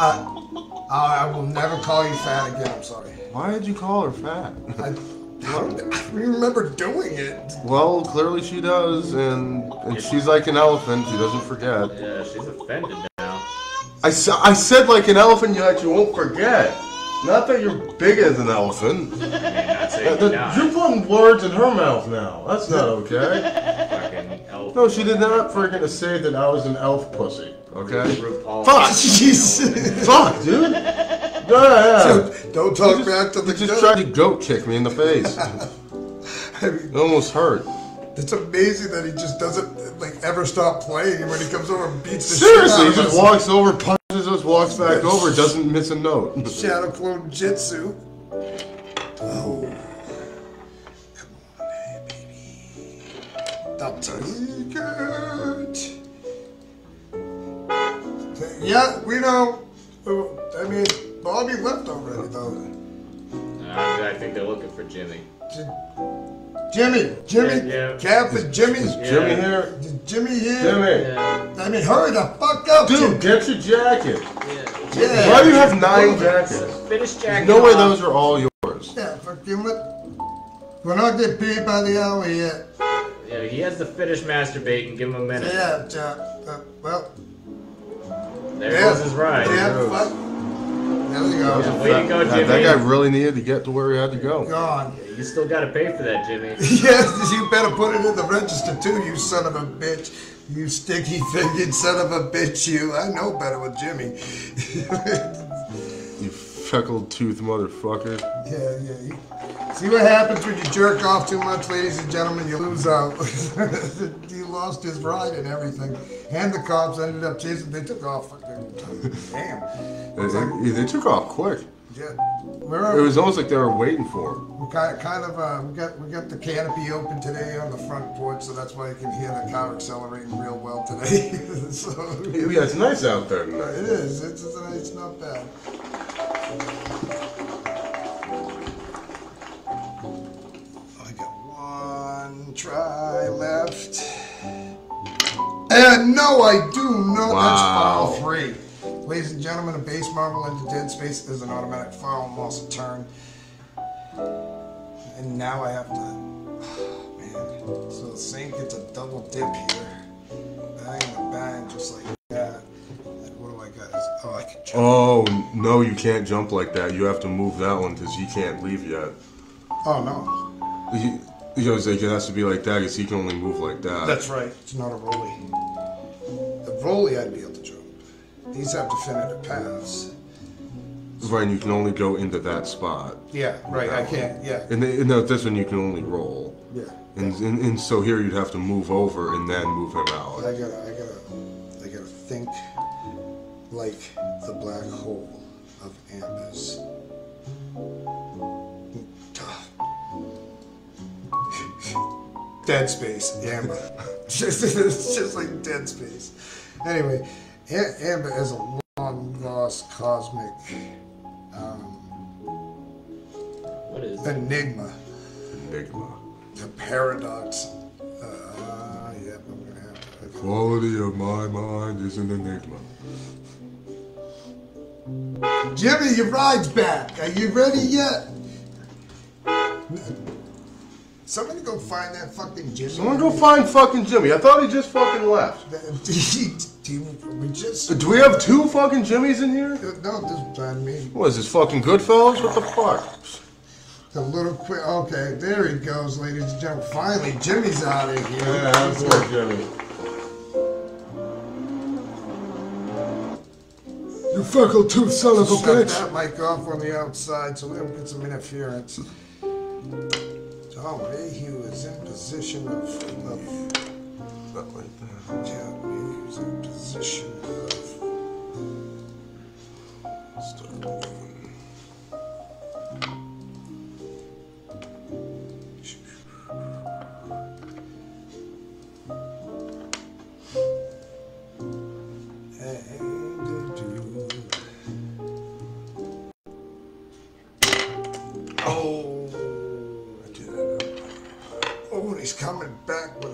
I, I will never call you fat again. I'm sorry. Why did you call her fat? I, I don't remember doing it. Well, clearly she does, and and she's like an elephant. She doesn't forget. Yeah, she's offended now. I, sa- I said like an elephant, you actually won't forget. Not that you're big as an elephant. *laughs* I mean, not saying the- you're not. putting words in her mouth now. That's not *laughs* okay. Elf. No, she did not freaking say that I was an elf pussy. Okay. Fuck. *laughs* Jesus. Fuck, dude. Yeah, yeah. Don't talk You back to just, the you just goat. tried to goat kick me in the face. I mean, It almost hurt. it's amazing that he just doesn't like ever stop playing when he comes over and beats the Seriously, he shit out just walks over, punches us, walks back over, doesn't miss a note. *laughs* Shadow Clone Jutsu. Oh. Come on, baby. Don't take it. Yeah, we know. I mean, Bobby left already, though. Uh, I think they're looking for Jimmy. Jimmy, Jimmy, Yeah, yeah. Captain Jimmy, Jimmy here. Jimmy here. Jimmy. Yeah. I mean, hurry the fuck up, Dude, Jimmy. get your jacket. Yeah. Why do you have nine jackets? Finish Jack. No way those are all yours. Yeah, fucking what? We're not getting paid by the hour yet. Yeah, he has to finish masturbating. Give him a minute. Yeah, Jack. Uh, well, There yeah. goes his ride. Yeah, goes. fuck. There we go. Yeah, way to go, That, Jimmy. that guy really needed to get to where he had to go. Gone. You still gotta pay for that, Jimmy. *laughs* Yes, you better put it in the register too, you son of a bitch. You sticky fingered son of a bitch, you. I know better with Jimmy. *laughs* You feckled tooth motherfucker. Yeah, yeah. See what happens when you jerk off too much, ladies and gentlemen? You lose out. *laughs* he lost his ride and everything. And the cops ended up chasing. They took off. Damn. *laughs* They, they- they took off quick. Yeah. It We're, was almost like they were waiting for him. we're kind, kind of uh, we got we got the canopy open today on the front porch, so that's why you can hear the car accelerating real well today. *laughs* so Yeah, it's nice out there tonight. it is. It's, it's, it's not bad. I got one try left. And no, I do not. That's Wow. foul three. Ladies and gentlemen, a base marble into dead space is an automatic foul and loss of turn. And now I have to. *sighs* Man. So the Saint gets a double dip here. Bang and bang, just like that. And what do I got? Is- Oh, I can jump. Oh no, you can't jump like that. You have to move that one because he can't leave yet. Oh no, He, he goes like it has to be like that because he can only move like that. that's right. It's not a rolly. The rolly I'd be able to jump. These have definitive paths. right. And you can only go into that spot. Yeah, right. I can't. Yeah, And, and no, this one you can only roll. yeah. And, and and so here you'd have to move over and then move him out. I gotta, I gotta, I gotta think like the black hole of Ambus. *sighs* Dead space, Amber. *laughs* just, it's just like dead space. Anyway, Amber is a long lost cosmic um, What is enigma, Enigma. The paradox. Uh, yeah, I'm gonna have to. Quality of my mind is an enigma. Jimmy, your ride's back. Are you ready yet? Somebody go find that fucking Jimmy. Someone go find fucking Jimmy. I thought he just fucking left. *laughs* Do we just Do we have two fucking Jimmys in here? no, this is me. What is this fucking Goodfellas? What the fuck? A little quick. Okay, there he goes, ladies and gentlemen. Finally, Jimmy's out of here. Jimmy. You freckle tooth son of a bitch. Shut that mic off on the outside so we don't get some interference. Oh, Mayhew is in position of, of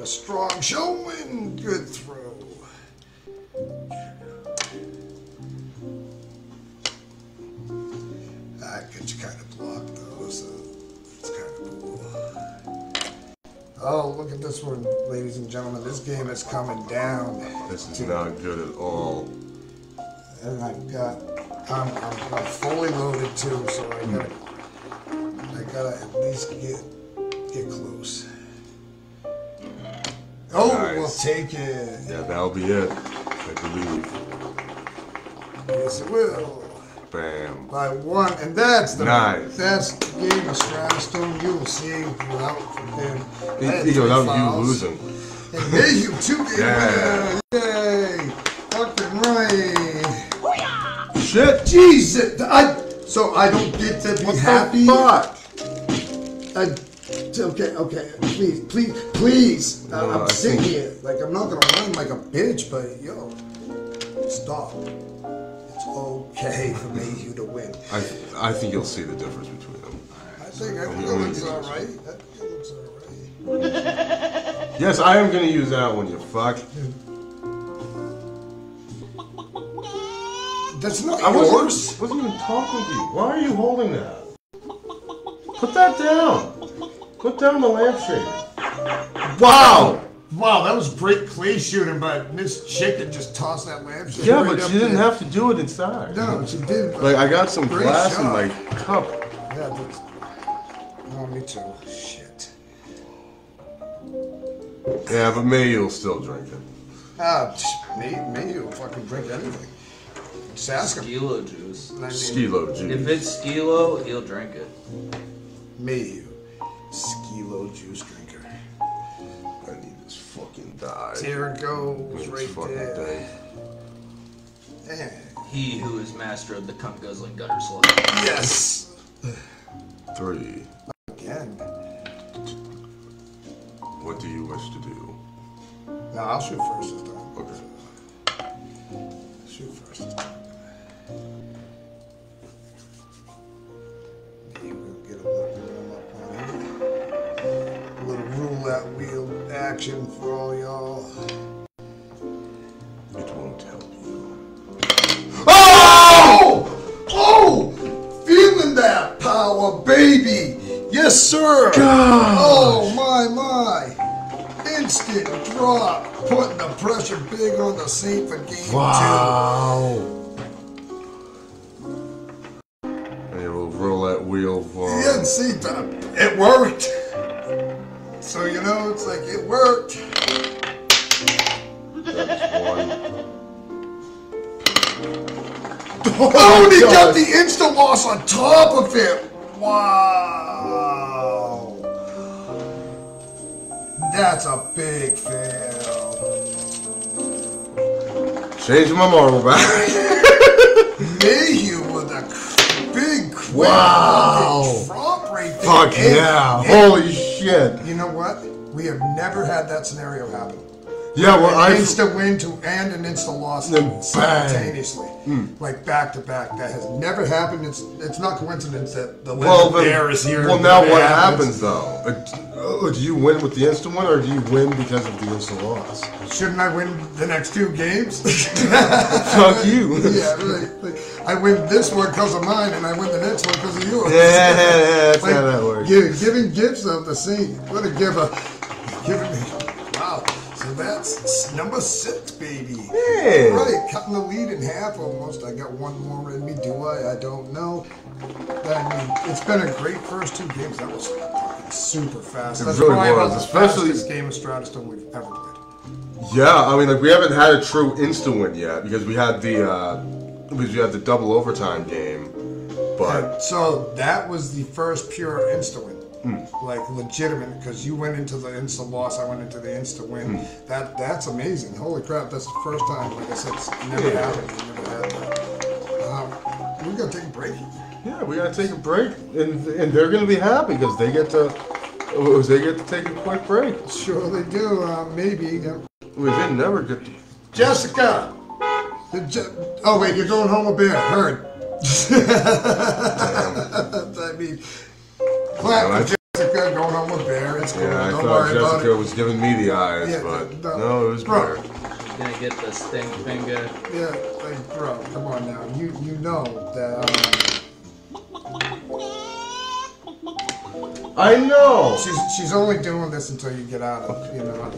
a strong showing. Good throw. I could kind of block though, so it's kind of cool. Oh, look at this one, ladies and gentlemen. This game is coming down. This is not good at all. And I've got, I'm, I'm, I'm fully loaded too, so I gotta, I gotta at least get Nice. we'll take it. Yeah, that'll be it. I believe. Yes, it will. Bam. By one, and that's the Nice. that's the game of Stratastone. You will see without from him. Had You three know, you fouls. losing. And there you two game Yeah. winner. Yay! Fucking right. Shit! Jesus, I so I don't get to be What happy. the fuck? I, okay, okay, please, please, please. No, I'm sitting think- here like I'm not gonna run like a bitch, but yo, stop. It's okay for me you to win. I, I think you'll see the difference between them. I think I think it looks alright. I think it looks alright. *laughs* Yes, I am gonna use that one, you fuck. That's not I yours. wasn't, wasn't even talking to you. Why are you holding that? Put that down. Put down the lampshade. Wow! Wow, that was great play shooting, but Miss Chicken just tossed that lampshade. Yeah, right but up she didn't there. have to do it inside. No, but she did. but- Like, I got some Great glass in my cup. Yeah, that's. Oh, me too. Shit. Yeah, but maybe you'll still drink it. Ah, tch, me, me, you'll fucking drink anything. Just ask him. Skilo juice. I mean, Skilo juice. If it's Skilo, he'll drink it. me, you. Skilo juice drinker. I need this fucking die. There it goes, This right fucking there. thing. Yeah. He who is master of the cunt guzzling gutter slut. Yes. Three. Again. What do you wish to do? No, I'll shoot first this time. Okay. Shoot first this time. Maybe we'll get a little that wheel action for all y'all. It won't help you. Oh! Oh! Feeling that power, baby! Yes, sir! Gosh. Oh, my, my! Instant drop! Putting the pressure big on the seat for game wow. two. Roll that wheel for. You didn't see that. It worked. So you know, it's like it worked. One. *laughs* Oh, and he God. got the insta loss on top of it. Wow. That's a big fail. Changing my marble back. *laughs* Mayhew with a big Wow. right there. Fuck And- yeah. and- Holy shit. You know what? We have never had that scenario happen. Yeah, well, I. insta win to and an insta loss simultaneously, like back to back. That has never happened. It's it's not coincidence that the Well, legend then, there is here. well, now what happens though? Uh, oh, do you win with the instant one, or do you win because of the instant loss? Shouldn't I win the next two games? *laughs* Fuck you. *laughs* yeah, like, like, I win this one because of mine, and I win the next one because of yours. Yeah, that's Like, how that works. Giving gifts of the same. What a giver. That's number six, baby. Yeah. Right, cutting the lead in half almost. I got one more in me. Do I? I don't know. I mean, it's been a great first two games. That was super fast. It That's really probably was, especially- fastest game of Stratastone we've ever played. Yeah, I mean, like we haven't had a true instant win yet because we had the uh, because we had the double overtime game, but And so that was the first pure insta win. Hmm. Like legitimate, because you went into the insta loss, I went into the insta win. Hmm. That that's amazing. Holy crap, that's the first time. Like I said, it's never Yeah. happened. We never had that. Um, we're gonna take a break. yeah, we gotta take a break, and and they're gonna be happy because they get to they get to take a quick break. Sure they do. Uh, maybe. Yeah. We didn't never get to. Jessica. The Je- oh wait, you're going home a bear. Heard. I mean, clap I- for Jessica going home a bear. It's cool. Yeah, I Don't thought worry about Jessica it. was giving me the eyes, Yeah, but no. no, it was Bro. Bear. He's gonna get the stink finger. Yeah, like, bro, come on now. You you know that I know. um, she's she's only doing this until you get out of you know.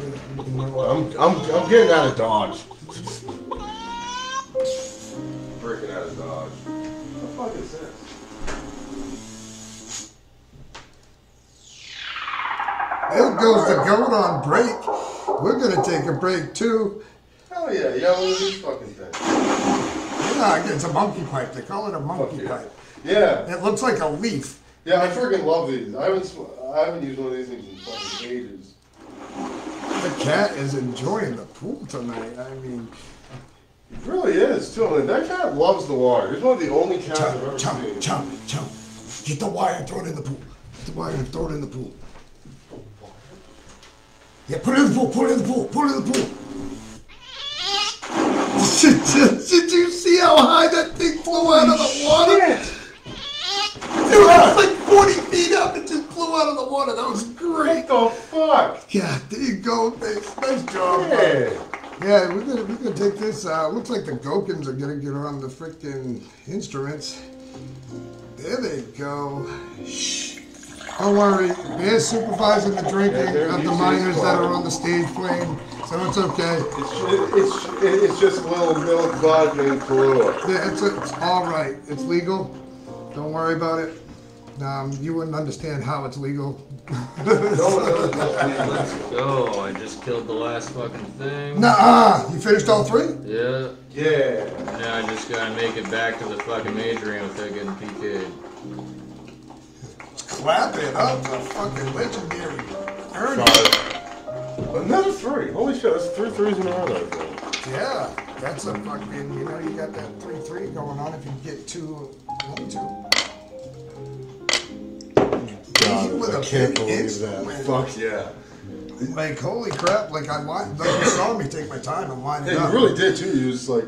You know what? I'm I'm I'm getting out of Dodge. Freaking out of Dodge. What the fuck is this? There goes the goat on break. We're gonna take a break too. Hell yeah, is this fucking thing? Yeah, it's a monkey pipe. They call it a monkey yeah. pipe. Yeah, It looks like a leaf. yeah, I freaking love these. I haven't I haven't used one of these things in fucking ages. The cat is enjoying the pool tonight. I mean, It really is too. I mean, that cat loves the water. He's one of the only cats I've ever chomp, seen. chomp, chomp. Get the wire throw it in the pool. Get the wire and throw it in the pool. Yeah, put it in the pool. Put it in the pool. Put it in the pool. Did, did, did you see how high that thing flew out of the water? It was like 40 feet up. It just flew out of the water. That was great. What the fuck? Yeah, there you go. Thanks. Nice job. Yeah. Yeah, we're gonna we're gonna take this. Uh, looks like the Gokins are gonna get on the freaking instruments. There they go. Shh. Don't worry, they're supervising the drinking Yeah, they're of the usually miners that are on the stage playing, so it's okay. It's it's it's just a little milk vodka and Kahlua. Yeah, It's, it's all right. It's legal. Don't worry about it. Um, you wouldn't understand how it's legal. Let's go. *laughs* I just killed the last fucking thing. Nuh-uh. You finished all three? Yeah. Yeah. Now I just gotta make it back to the fucking major arena without getting PK'd. Clap it up. The fucking legendary Ernie. Another three. Holy shit, that's three threes in a row. Think. Yeah, that's a fucking, you know, you got that 3-3 going on if you get two, one, two. God, With I can't believe that. win. Fuck yeah. Like, holy crap, like I lined, like you saw me take my time and line it Yeah, up. you really did too. You just like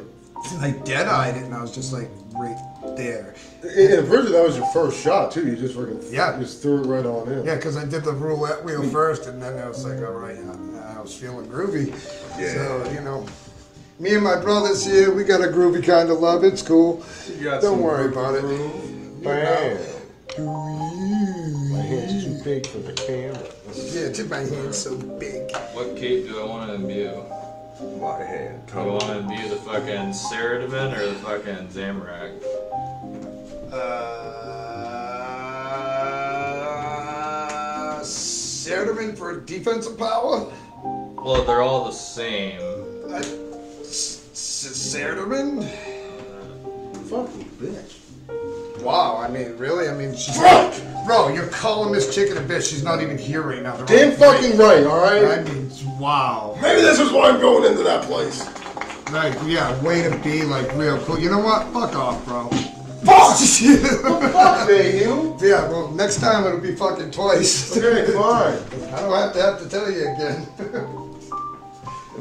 I dead-eyed it and I was just like, right there. in in prison that was your first shot too. You just freaking Yeah. just threw it right on in. Yeah, because I did the roulette wheel first and then I was like, all right, I, I was feeling groovy. Yeah. So, you know, me and my brothers here, we got a groovy kind of love. It's cool. You got Don't worry good about it. groove. You Bam. know. My hand's too big for the camera. Yeah, did my hand so big. What cape do I want to imbue? White hand. Come you want to be the fucking Saradomin or the fucking Zamorak? Uh, Saradomin for defensive power? Well, they're all the same. Uh, Saradomin? Fuck you, bitch. Wow, I mean, really? I mean, she's. Bro! Bro, you're calling this chicken a bitch. She's not even here right now. The Damn right- fucking right, alright? I mean, wow. Maybe this is why I'm going into that place. Like, yeah, way to be like real cool. You know what? Fuck off, bro. Fuck! *laughs* yeah, Fuck me, you! Yeah, well, next time it'll be fucking twice. *laughs* Okay, *laughs* fine. I don't have to have to tell you again.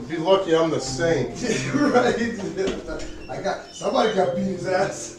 Be lucky I'm the saint. right? I got somebody got beat his ass.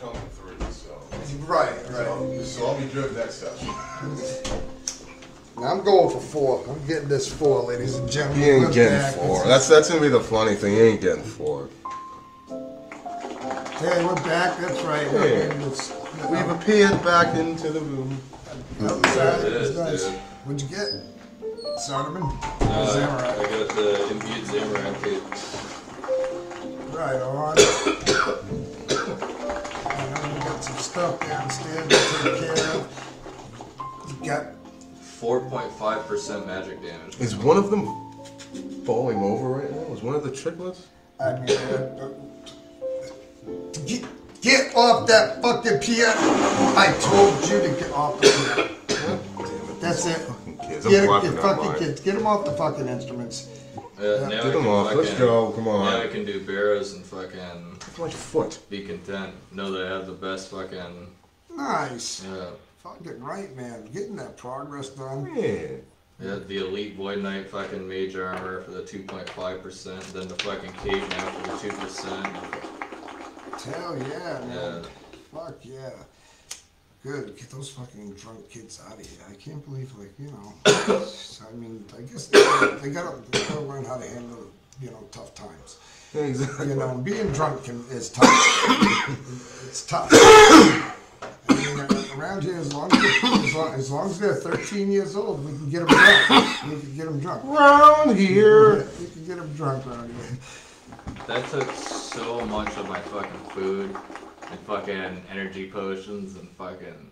So. Right, right. So I'll be doing that stuff. Now I'm going for four. I'm getting this four, ladies and gentlemen. You ain't getting four. That's that's gonna be the funny thing. You ain't getting four. Hey, we're back. That's right. Hey. We've appeared back into the room. Nice. Dude. What'd you get? Saradomin? Uh, I got the Imbued Samurai. Right on stuff downstairs to take care of. You got 4.5% magic damage. Is one of them falling over right now? Is one of the triplets? I mean, uh, uh, get, get off that fucking piano. I told you to get off the piano. That's it. Fucking kids. I'm Get, get fucking kids. Get them off the fucking instruments. Uh, now I Get them off. Let's fucking- go. Come on. Now I can do barrows and fucking It's my foot. be content. Know that I have the best fucking. Nice. Yeah. Fucking right, man. Getting that progress done. Yeah. Yeah, the Elite Void Knight fucking Mage Armor for the 2.5%, then the fucking Cape now for the 2%. Hell yeah, man. Yeah. Fuck yeah. Good. Get those fucking drunk kids out of here. I can't believe, like, you know. *coughs* I mean, I guess they, they gotta, they gotta learn how to handle, you know, tough times. Yeah, exactly. You know, being drunk can, is tough. *coughs* it's tough. *coughs* I mean, uh, around here, as long as, as long as long as they're 13 years old, we can get them drunk. We can get them drunk. Round here. We can get them drunk around here. That took so much of my fucking food and fucking energy potions and fucking.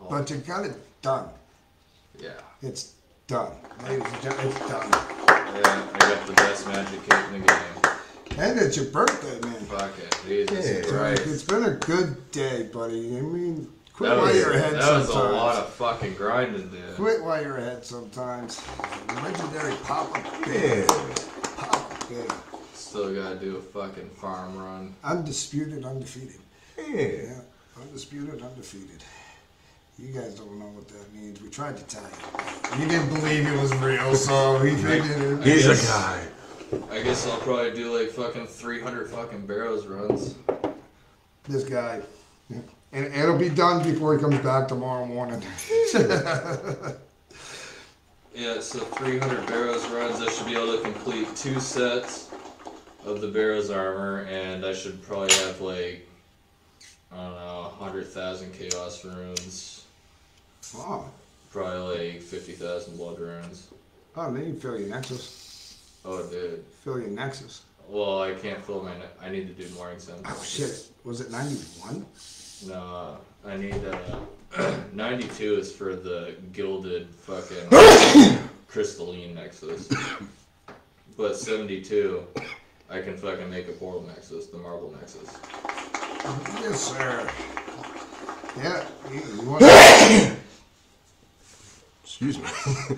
oh, But you got it done. yeah. It's done. Ladies and gentlemen, it's done. Yeah, I got the best magic kit in the game. And it's your birthday, man. Fuck it. Jesus Yeah. Christ. It's been a good day, buddy. I mean, quit That while was, you're ahead that was a lot of fucking grinding, dude. Quit while you're ahead sometimes. Legendary Papa Yeah. Bear. Papa Bear. Still gotta do a fucking farm run. Undisputed, undefeated. Yeah. Yeah, undisputed, undefeated. You guys don't know what that means. We tried to tell you. You didn't believe it was real, so we figured it. He's a guy. I guess I'll probably do like fucking 300 fucking barrows runs. This guy. And it'll be done before he comes back tomorrow morning. *laughs* Yeah, so 300 barrows runs. I should be able to complete two sets of the barrows armor, and I should probably have like, I don't know, 100,000 chaos runes. oh. Probably like 50,000 blood runes. oh, then you fill your Nexus. Oh, dude. Fill your Nexus. Well, I can't fill my. Ne- I need to do Morning Sun. Oh, shit. Was it 91? No, I need uh, *clears throat* 92 is for the gilded fucking *coughs* crystalline nexus. But 72, I can fucking make a portal nexus, the marble nexus. Yes, sir. Yeah. You, you want *coughs* Excuse me. *laughs*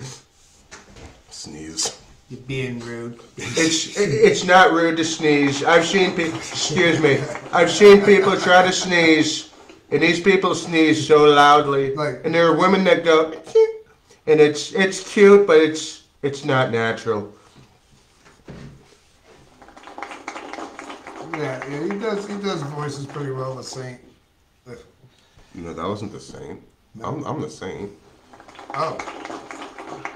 Sneeze. You're being rude. It's it, it's not rude to sneeze. I've seen people. Excuse me. I've seen people try to sneeze, and these people sneeze so loudly. Like- and there are women that go, and it's it's cute, but it's it's not natural. Yeah, yeah, he does. He does voices pretty well. The Saint. No, that wasn't the saint. I'm I'm the saint. Oh.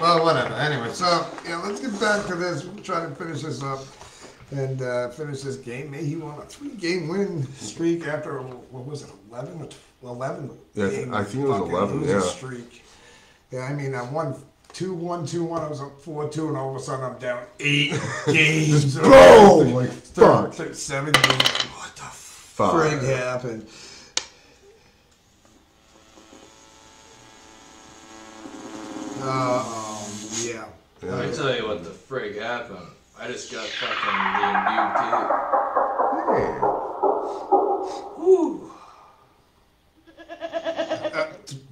Well, whatever. Anyway, so yeah, let's get back to this. We'll try to finish this up and uh, finish this game. Maybe he won a three-game win streak after what was it, eleven or eleven? Yeah, game I think it was fucking 11, yeah. Streak. Yeah, I mean, I won two, one, two, one. I was up four, two, and all of a sudden I'm down eight *laughs* games. boom! Like, fuck. Seven games. What the Fuck. frig happened? Uh, um, yeah. Let me tell you what the frig happened. I just got fucking the imbued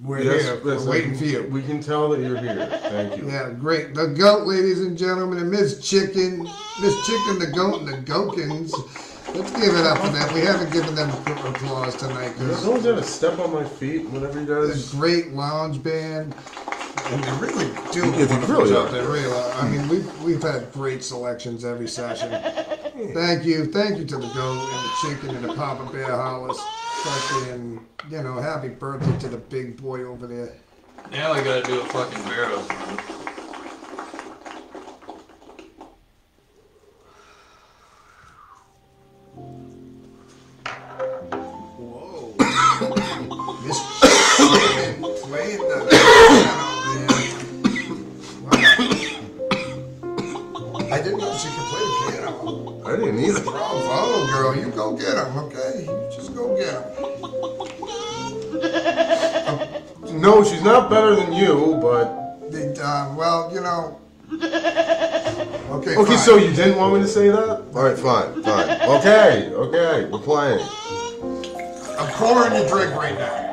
We're Yes, here. We're waiting for you. We can tell that you're here. Thank you. Yeah, great. The goat, ladies and gentlemen, and Miss Chicken, Miss Chicken, the goat, and the Gokins. Let's give it up for them. We haven't given them applause tonight There's because always got to step on my feet whenever he they're a does. great lounge band. And they really do Yeah, they a wonderful really job. are. They really are. I mean, we've, we've had great selections every session. Thank you. Thank you to the goat and the chicken and the Papa Bear Hollis. fucking, you know, happy birthday to the big boy over there. Now I gotta do a fucking barrows run. Whoa. *coughs* Miss *coughs* playing the I didn't either. *laughs* Bravo, girl. You go get him, okay? You just go get him. *laughs* No, she's not better than you, but. They, uh, well, you know. Okay. Okay, fine. so you didn't want me to say that? Alright, fine, fine. Okay, okay, we're playing. I'm pouring your drink right now.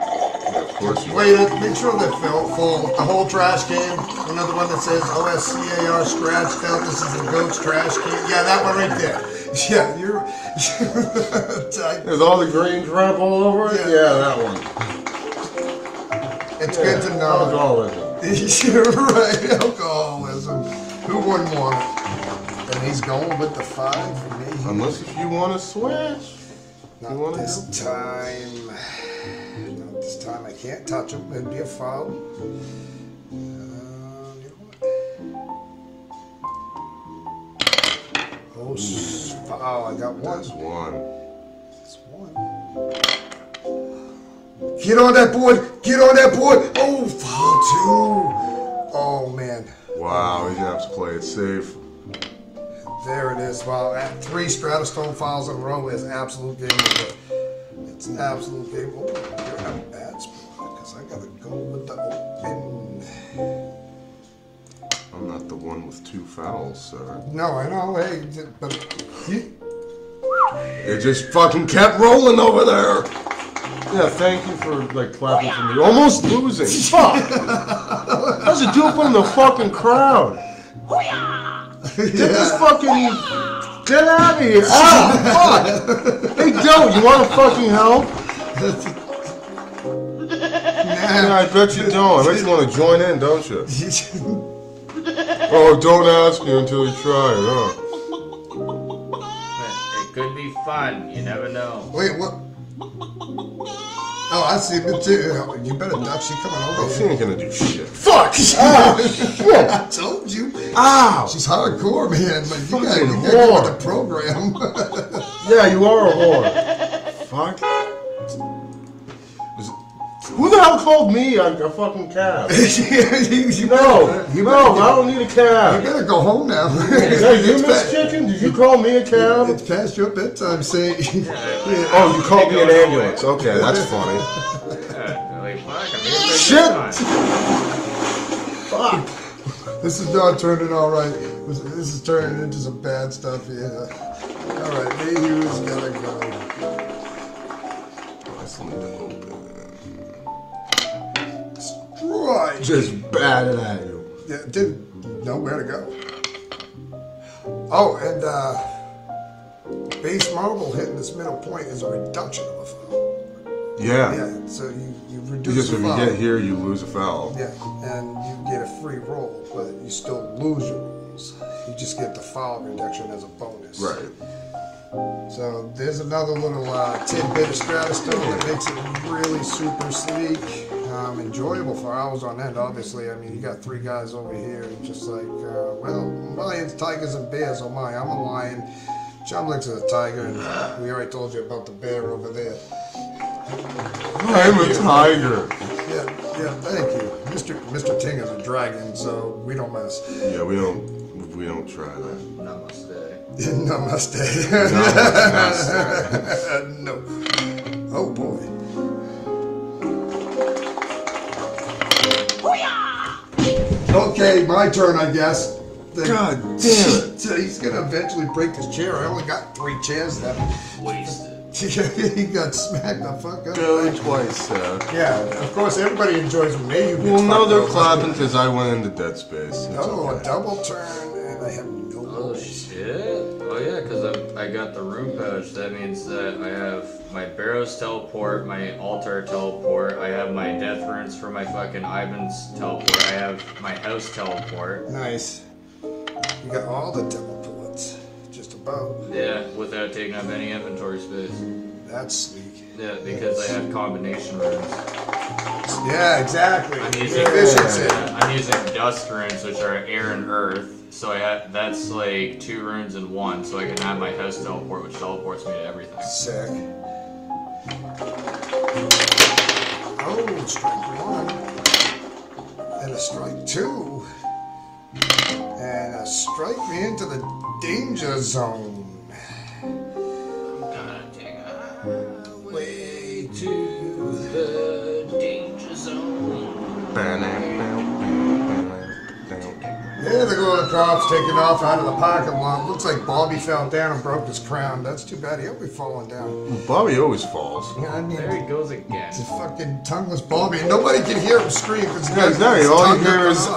Of course you Wait, uh, make sure they're full, full. The whole trash can. Another one that says OSCAR scratched out. This is the goat's trash can. Yeah, that one right there. *laughs* Yeah, you're. *laughs* There's all the green drip all over it? Yeah. Yeah, that one. it's good to know. Alcoholism. *laughs* You're right, alcoholism. Who wouldn't want it? And he's going with the five for me. Unless if you want to switch. Not You wanna this time. Time. I can't touch him. It'd be a foul. Um, you know? Oh, foul. I got one. That's one. That's one. Get on that board. Get on that board. Oh, foul two. Oh, man. Wow, he's gonna have to play it safe. There it is. Well, at three Stratastone files in a row is absolute game over. It's an absolute game over. Gotta go with the open. I'm not the one with two fouls, sir. No, I know. Hey, but you, It just fucking kept rolling over there. Yeah, thank you for like clapping for me. Almost losing. *laughs* Fuck. How's it do from the fucking crowd? Get this fucking. Get out of here! Ah, fuck! Hey, Joe, you want to fucking help? *laughs* Yeah, nah. I bet you don't. I bet you want to join in, don't you? *laughs* Oh, don't ask me until you try it, huh? It could be fun. You never know. Wait, what? Oh, I see. But you, you better duck. She coming Oh, over she ain't gonna do shit. Fuck! Ah, shit! *laughs* I told you. Ow! She's hardcore, man. But you gotta Fucking you gotta go whore. with the program. *laughs* Yeah, you are a whore. Fuck. Is- Who the hell called me a, a fucking cab? *laughs* you, you No, better- you no, better I don't need a You cab. gotta go home now. *laughs* Is you, It's Miss pa- Chicken? Did you call me a cab? It's past your bedtime, say. *laughs* Oh, you called me an ambulance. Okay, that's funny. Yeah, like, fuck, I'm here for a Shit. Fuck. This is not turning all right. This, this is turning into some bad stuff here. All right, Mayhew's gotta go. Oh, Right. Just bat it at you. Yeah, didn't know where to go. Oh, and uh, base marble hitting this middle point is a reduction of a foul. Yeah. Yeah, so you, you reduce Because if you get here, you lose a foul. Yeah, and you get a free roll, but you still lose your rolls. You just get the foul reduction as a bonus. Right. So there's another little uh, tidbit of Stratastone that makes it really super sleek, um, enjoyable for hours on end. Obviously, I mean you got three guys over here, just like uh, well, lions, tigers, and bears. Oh my, I'm a lion. Chumlick's a tiger, and we already told you about the bear over there. I'm a tiger. Yeah, yeah, thank you, Mr. Mr. Ting is a dragon, so we don't mess. Yeah, we don't we don't try that. Namaste. *laughs* Namaste. Namaste. *laughs* no. Oh boy. Okay, my turn, I guess. The- God *laughs* damn it. He's gonna eventually break his chair. I only got three chairs left. Wasted. *laughs* he got smacked the fuck up. Barely twice, uh. Yeah, of course, everybody enjoys when they Well, no, they're clapping because I went into Dead Space. It's Oh, a double turn, and I have no Oh shit! Oh yeah, because I, got the rune pouch. That means that I have my Barrows teleport, my altar teleport. I have my death runes for my fucking Iban's teleport. I have my house teleport. Nice. You got all the double bullets. Just about. Yeah, without taking up any inventory space. That's sleek. Yeah, because I have combination runes. Yeah, exactly. I'm using Efficiency. yeah, I'm using dust runes, which are air and earth. So I have that's like two runes in one. So I can have my house teleport, which teleports me to everything. Sick. Oh, strike one. And a strike two. And a strike me into the danger zone. Gonna take a way to the danger zone. Yeah, there go the cops taking off out of the parking lot. Looks like Bobby fell down and broke his crown. That's too bad. He'll be falling down. Bobby always falls. Yeah, I mean, There he goes again. it's a fucking tongueless Bobby. and Nobody can hear him scream because Yeah, exactly. All you hear is-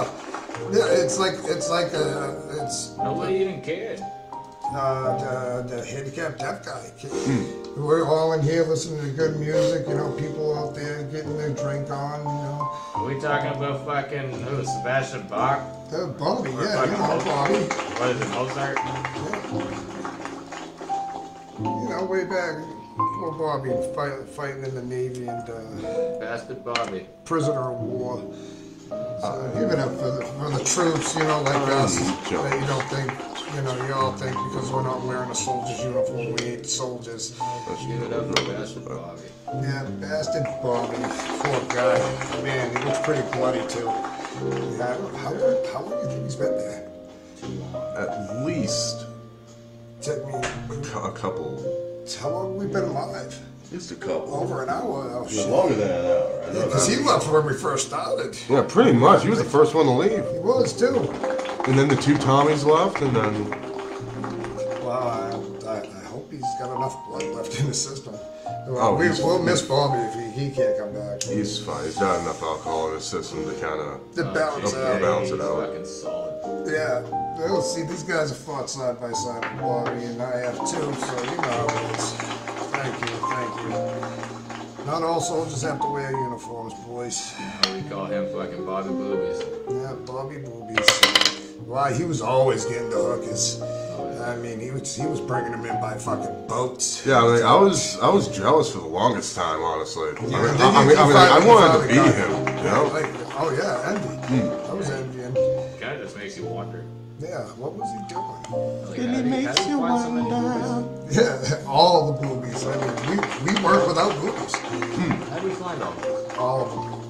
Yeah, it's like it's like a it's Nobody even cared. uh, the, the handicapped deaf guy. Hmm. We're all in here listening to good music. You know, people out there getting their drink on. You know, Are we talking about fucking who? Sebastian Bach? Uh, Bobby. Or Yeah, you fucking know Bobby. What is it, Mozart? You know, way back, poor Bobby fight, fighting in the Navy and uh, Bastard Bobby. prisoner of war. So give it up for the, for the troops, you know, like us, that you don't think, you know, you all think because we're not wearing a soldier's uniform, we ain't soldiers. Let's give it up for Bastard Bobby. Yeah, bastard Bobby, poor guy. Man, he looks pretty bloody too. Yeah, how, how long do you think he's been there? At least Took me, a a couple. how long have been alive? Just a couple. Over an hour. Oh, shit. Longer than an hour. I know Because he left when we first started. Yeah, pretty much. He was the first one to leave. He was too. And then the two Tommies left, and then Wow, I, I, I hope he's got enough blood left in his system. Oh, well, Oh, we, he's- we'll miss Bobby if he, he can't come back. he's fine. He's got enough alcohol in his system to kind of. To uh, balance okay. out. balance it out. Fucking solid. Yeah. Well, see, these guys have fought side by side with Bobby, and I have too, so you know how it is. Thank you, thank you. Not all soldiers have to wear uniforms, boys. Uh, we call him fucking Bobby Boobies. Yeah, Bobby Boobies. Why, he was always getting the hookers. Oh, I mean, he was he was bringing them in by fucking boats. Yeah, I I was I was jealous for the longest time, honestly. I mean, Yeah, I, then I mean, I, mean, finally- I wanted to finally beat him. You Yeah, know? like, oh yeah, envy. Hmm. I was envying. Kind of just makes you wonder. Yeah, what was he doing? Like, how do you- how do you find so many boobies? Yeah, *laughs* all the boobies. I mean, we, we work without boobies. Hmm. How do you find all this? All of them.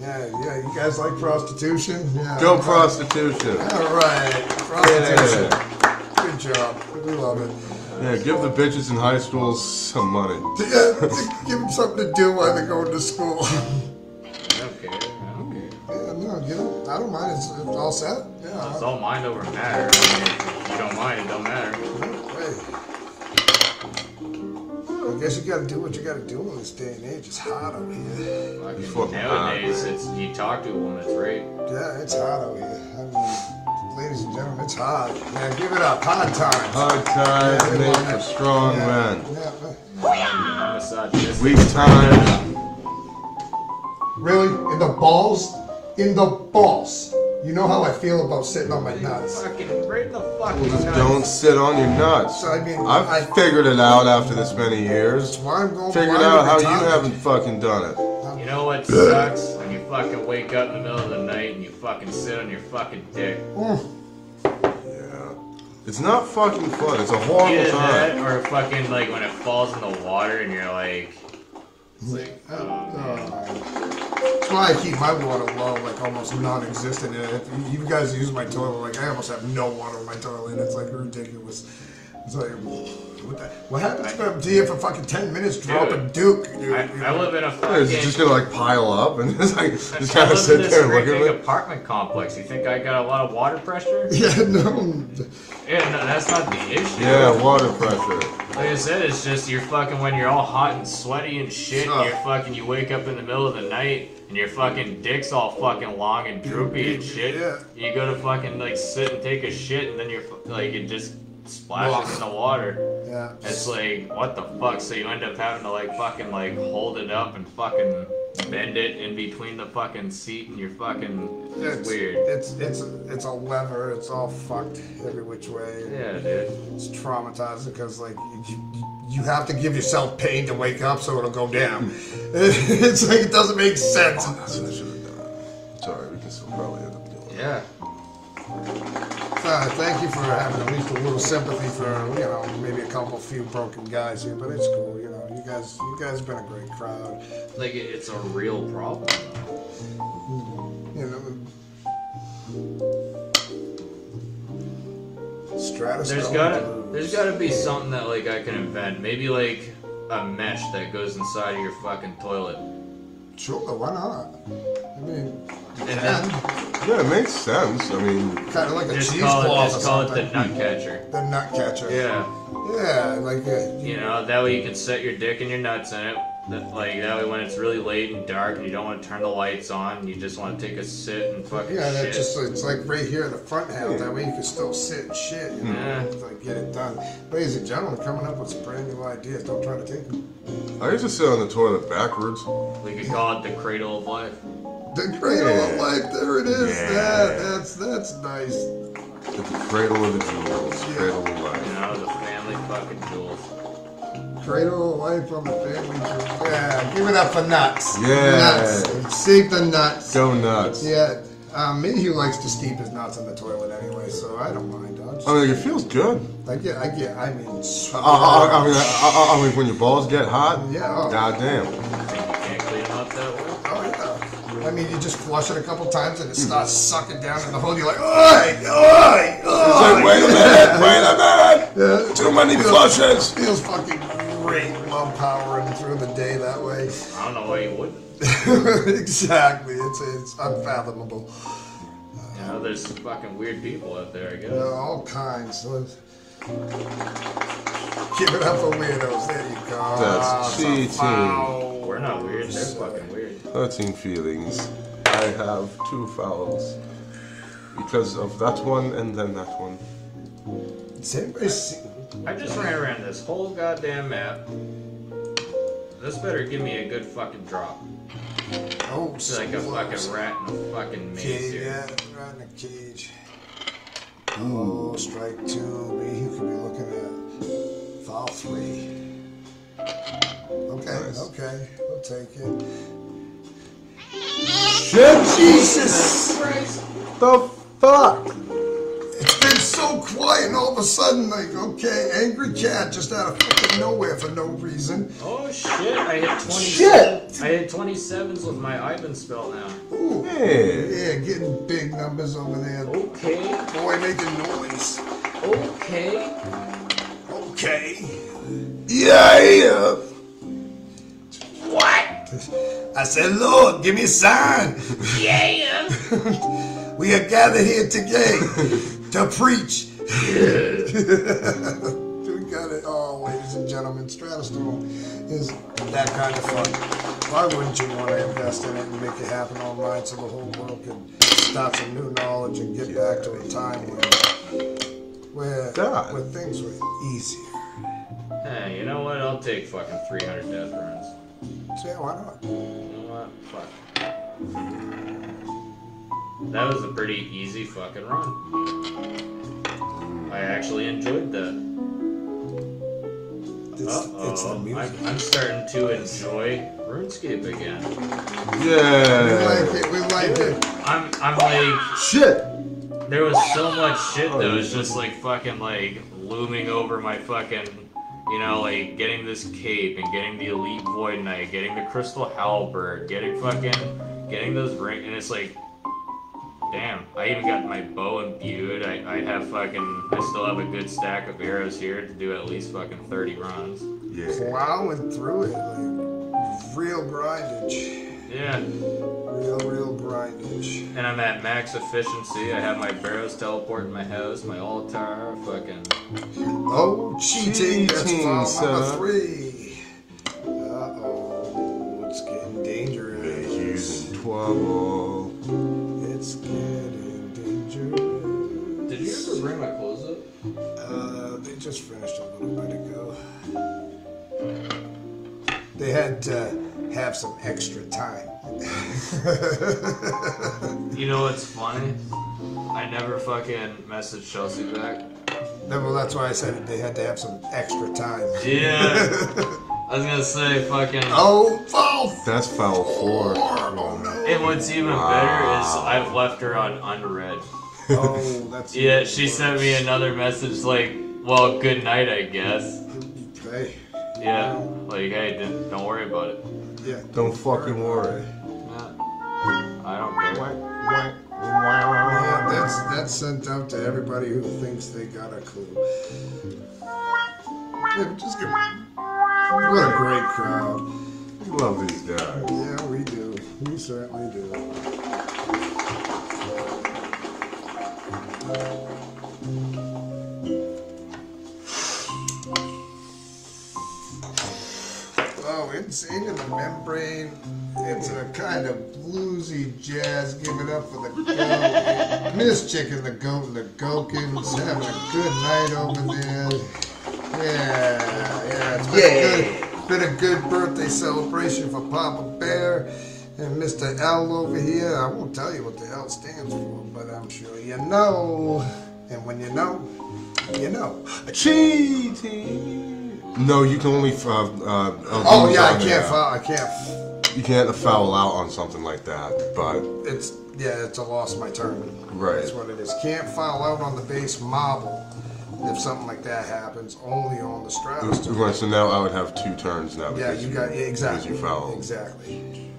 Yeah, yeah, you guys like prostitution? Yeah. Go prostitution. All right, prostitution. Good job. We love it. Yeah, give the bitches in high school some money. *laughs* Yeah, give them something to do while they're going to school. I don't care. I don't care. Yeah, no, you know, I don't mind. It's, it's all set. Yeah. It's all mind over matter. I mean, if you don't mind, it don't matter. Hey. I guess you gotta do what you gotta do in this day and age. It's hot out here. Fucking fucking nowadays, it's you talk to a woman, it's rape. Yeah, it's hot out here. I mean, ladies and gentlemen, it's hot. Man, give it up. Hot times. Hard times Yeah, make yeah. for strong yeah, men. Yeah, I'm. Weak times. Really? In the balls? In the balls. You know how I feel about sitting on my nuts. Fucking right the fucking Just nuts. don't sit on your nuts. So, I mean, I- I've figured it out after this many years. That's why I'm going Figured out how you haven't fucking done it. You know what sucks? When you fucking wake up in the middle of the night and you fucking sit on your fucking dick. Mm. Yeah. It's not fucking fun. It's a horrible Either that time. or fucking like when it falls in the water and you're like, it's like, oh, Uh, That's why I keep my water low, like almost non-existent. And If you guys use my toilet, like I almost have no water in my toilet, and it's like ridiculous. It's like, what, happens to you for fucking ten minutes? Drop a duke. dude, I, I live in a fucking. It's just gonna like pile up and *laughs* just like just kind of sit there and look at it. apartment complex. You think I got a lot of water pressure? *laughs* Yeah, no. Yeah, no, that's not the issue. Yeah, water pressure. Like I said, it's just you're fucking when you're all hot and sweaty and shit, and you're fucking, you wake up in the middle of the night and your fucking dick's all fucking long and droopy and shit. Yeah. You go to fucking like sit and take a shit, and then you're like it just splashes in the water. Yeah. It's like what the fuck? So you end up having to like fucking like hold it up and fucking bend it in between the fucking seat and your fucking. It's weird. It's it's it's a lever. It's all fucked every which way. Yeah, dude. It's traumatizing because like you, you, you have to give yourself pain to wake up so it'll go down. *laughs* *laughs* it's like it doesn't make sense. That's what I should have done. Sorry, we can still probably end up doing it. Yeah. Uh, thank you for having at least a little sympathy for you know maybe a couple few broken guys here, but it's cool. You know, you guys, you guys have been a great crowd. Like it's a real problem. You know. Stratus. There's gotta there's gotta be something that like I can invent. Maybe like a mesh that goes inside of your fucking toilet. Sure, why not? I mean, And then Yeah, it makes sense. I mean, kind of like a just cheesecloth call it or just call it the something. nut catcher. The nut catcher. Yeah. Yeah, like uh, You know, that way you can set your dick and your nuts in it. That, like that way when it's really late and dark and you don't want to turn the lights on, you just want to take a sit and fucking yeah, that shit. just it's like right here in the front half. That way you can still sit and shit. You know, Yeah. It's like get it done. Ladies and gentlemen, coming up with some brand new ideas. Don't try to take them. I used to sit on the toilet backwards. we could call it the cradle of life. The cradle of Yeah. life. There it is. Yeah. That that's that's nice. The cradle of the jewels. Cradle of You life. know, the family fucking jewels. Cradle of life from the family tree. Yeah, give it up for nuts. Yeah. Nuts. Save the nuts. Go nuts. Yeah. Um, Mayhew likes to steep his nuts in the toilet anyway, so I don't mind. I'll just, I mean, it feels good. I get, I get, I mean, I, I, I mean, I, I, I mean, when your balls get hot, Yeah, oh. goddamn. Think can't clean up that way? Oh yeah. I mean, you just flush it a couple times and it starts sucking down in the hole. You're like, oi, oi, It's like, wait a minute, wait a minute. Yeah. Too many Feels- flushes. Feels fucking great. Love powering through the day that way. I don't know why you wouldn't. *laughs* exactly. It's it's unfathomable. You know, there's fucking weird people out there, I guess. Yeah, all kinds. Let's- Give it up for weirdos. There you go. That's ah, cheating. foul. We're not weird, they're fucking weird. Hurting feelings. I have two fouls. Because of that one and then that one. Does anybody see? I just ran around this whole goddamn map. This better give me a good fucking drop. Oh, It's like a fucking rat in a fucking maze Cage, here. yeah, right in a cage. Oh, strike two. Me, you could be looking at foul three. Okay, Nice. okay, we'll take it. Shit, Jesus! The fuck? It's been so quiet, and all of a sudden, like, okay, angry cat just out of fucking nowhere for no reason. Oh shit, I hit 20. Shit! I hit 27s with my Iban spell now. Ooh, Yeah. yeah, getting big numbers over there. Okay, Boy, making noise. okay. Okay. Yeah! What? I said, Lord, give me a sign. Yeah! *laughs* We are gathered here today *laughs* to preach. *laughs* we got it all, ladies and gentlemen. Stratastone is that kind of fun. Why wouldn't you want to invest in it and make it happen online so the whole world can start some new knowledge and get back to a time when where, God. where things were easier? Hey, you know what? I'll take fucking 300 death runs. So yeah, why not? You know what? Fuck. Mm-hmm. That was a pretty easy fucking run. I actually enjoyed that. It's, it's the music. I'm, I'm starting to enjoy RuneScape again. Yeah. We like it. We like it. I'm, I'm like, Shit! there was so much shit that oh, was just like fucking like looming over my fucking, you know, like getting this cape and getting the elite void knight, getting the crystal halberd, getting fucking, getting those ring, and it's like, damn, I even got my bow imbued. I, I have fucking, I still have a good stack of arrows here to do at least fucking 30 runs. Yeah. Plowing through it like real grindage. Yeah, Real, real grindage. and I'm at max efficiency. I have my barrows teleport in my house, my altar, fucking. Oh, cheating. That's Cheating, foul sir. number three. Uh oh. It's getting dangerous. He's in trouble. Bring my clothes up? Uh, they just finished a little bit ago. They had to have some extra time. *laughs* You know what's funny? I never fucking messaged Chelsea back. Then, well, that's why I said they had to have some extra time. Yeah. *laughs* I was gonna say fucking. Oh, foul! That's foul four. Oh no! And what's even better is I've left her on unread. Oh, *laughs* that's Yeah, she sent me another message like, "Well, good night, I guess." Hey, Yeah, like, hey, d- don't worry about it. yeah. Don't fucking worry. Yeah. I don't care. Yeah, that's that's sent out to everybody who thinks they got a clue. Yeah, just give, what a great crowd. We love these guys. Yeah, we do. We certainly do. Oh, Insane in the Membrane. It's a kind of bluesy jazz. Give it up for the goat. Miss Chicken, the goat, and the Gokins having a good night over there. Yeah, yeah, it's been, A good, been a good birthday celebration for Papa Bear and Mr. L over here. I won't tell you what the L stands for, but I'm sure you know. And when you know, you know. Cheating. No, you can only. Uh, uh, Oh yeah, I can't foul. I can't. You can't foul out on something like that, but It's yeah, it's a lost my turn. Right. That's what it is. Can't foul out on the base marble if something like that happens. Only on the turn. right. So now I would have two turns now. Yeah, because you got exactly. Because you fouled. Exactly.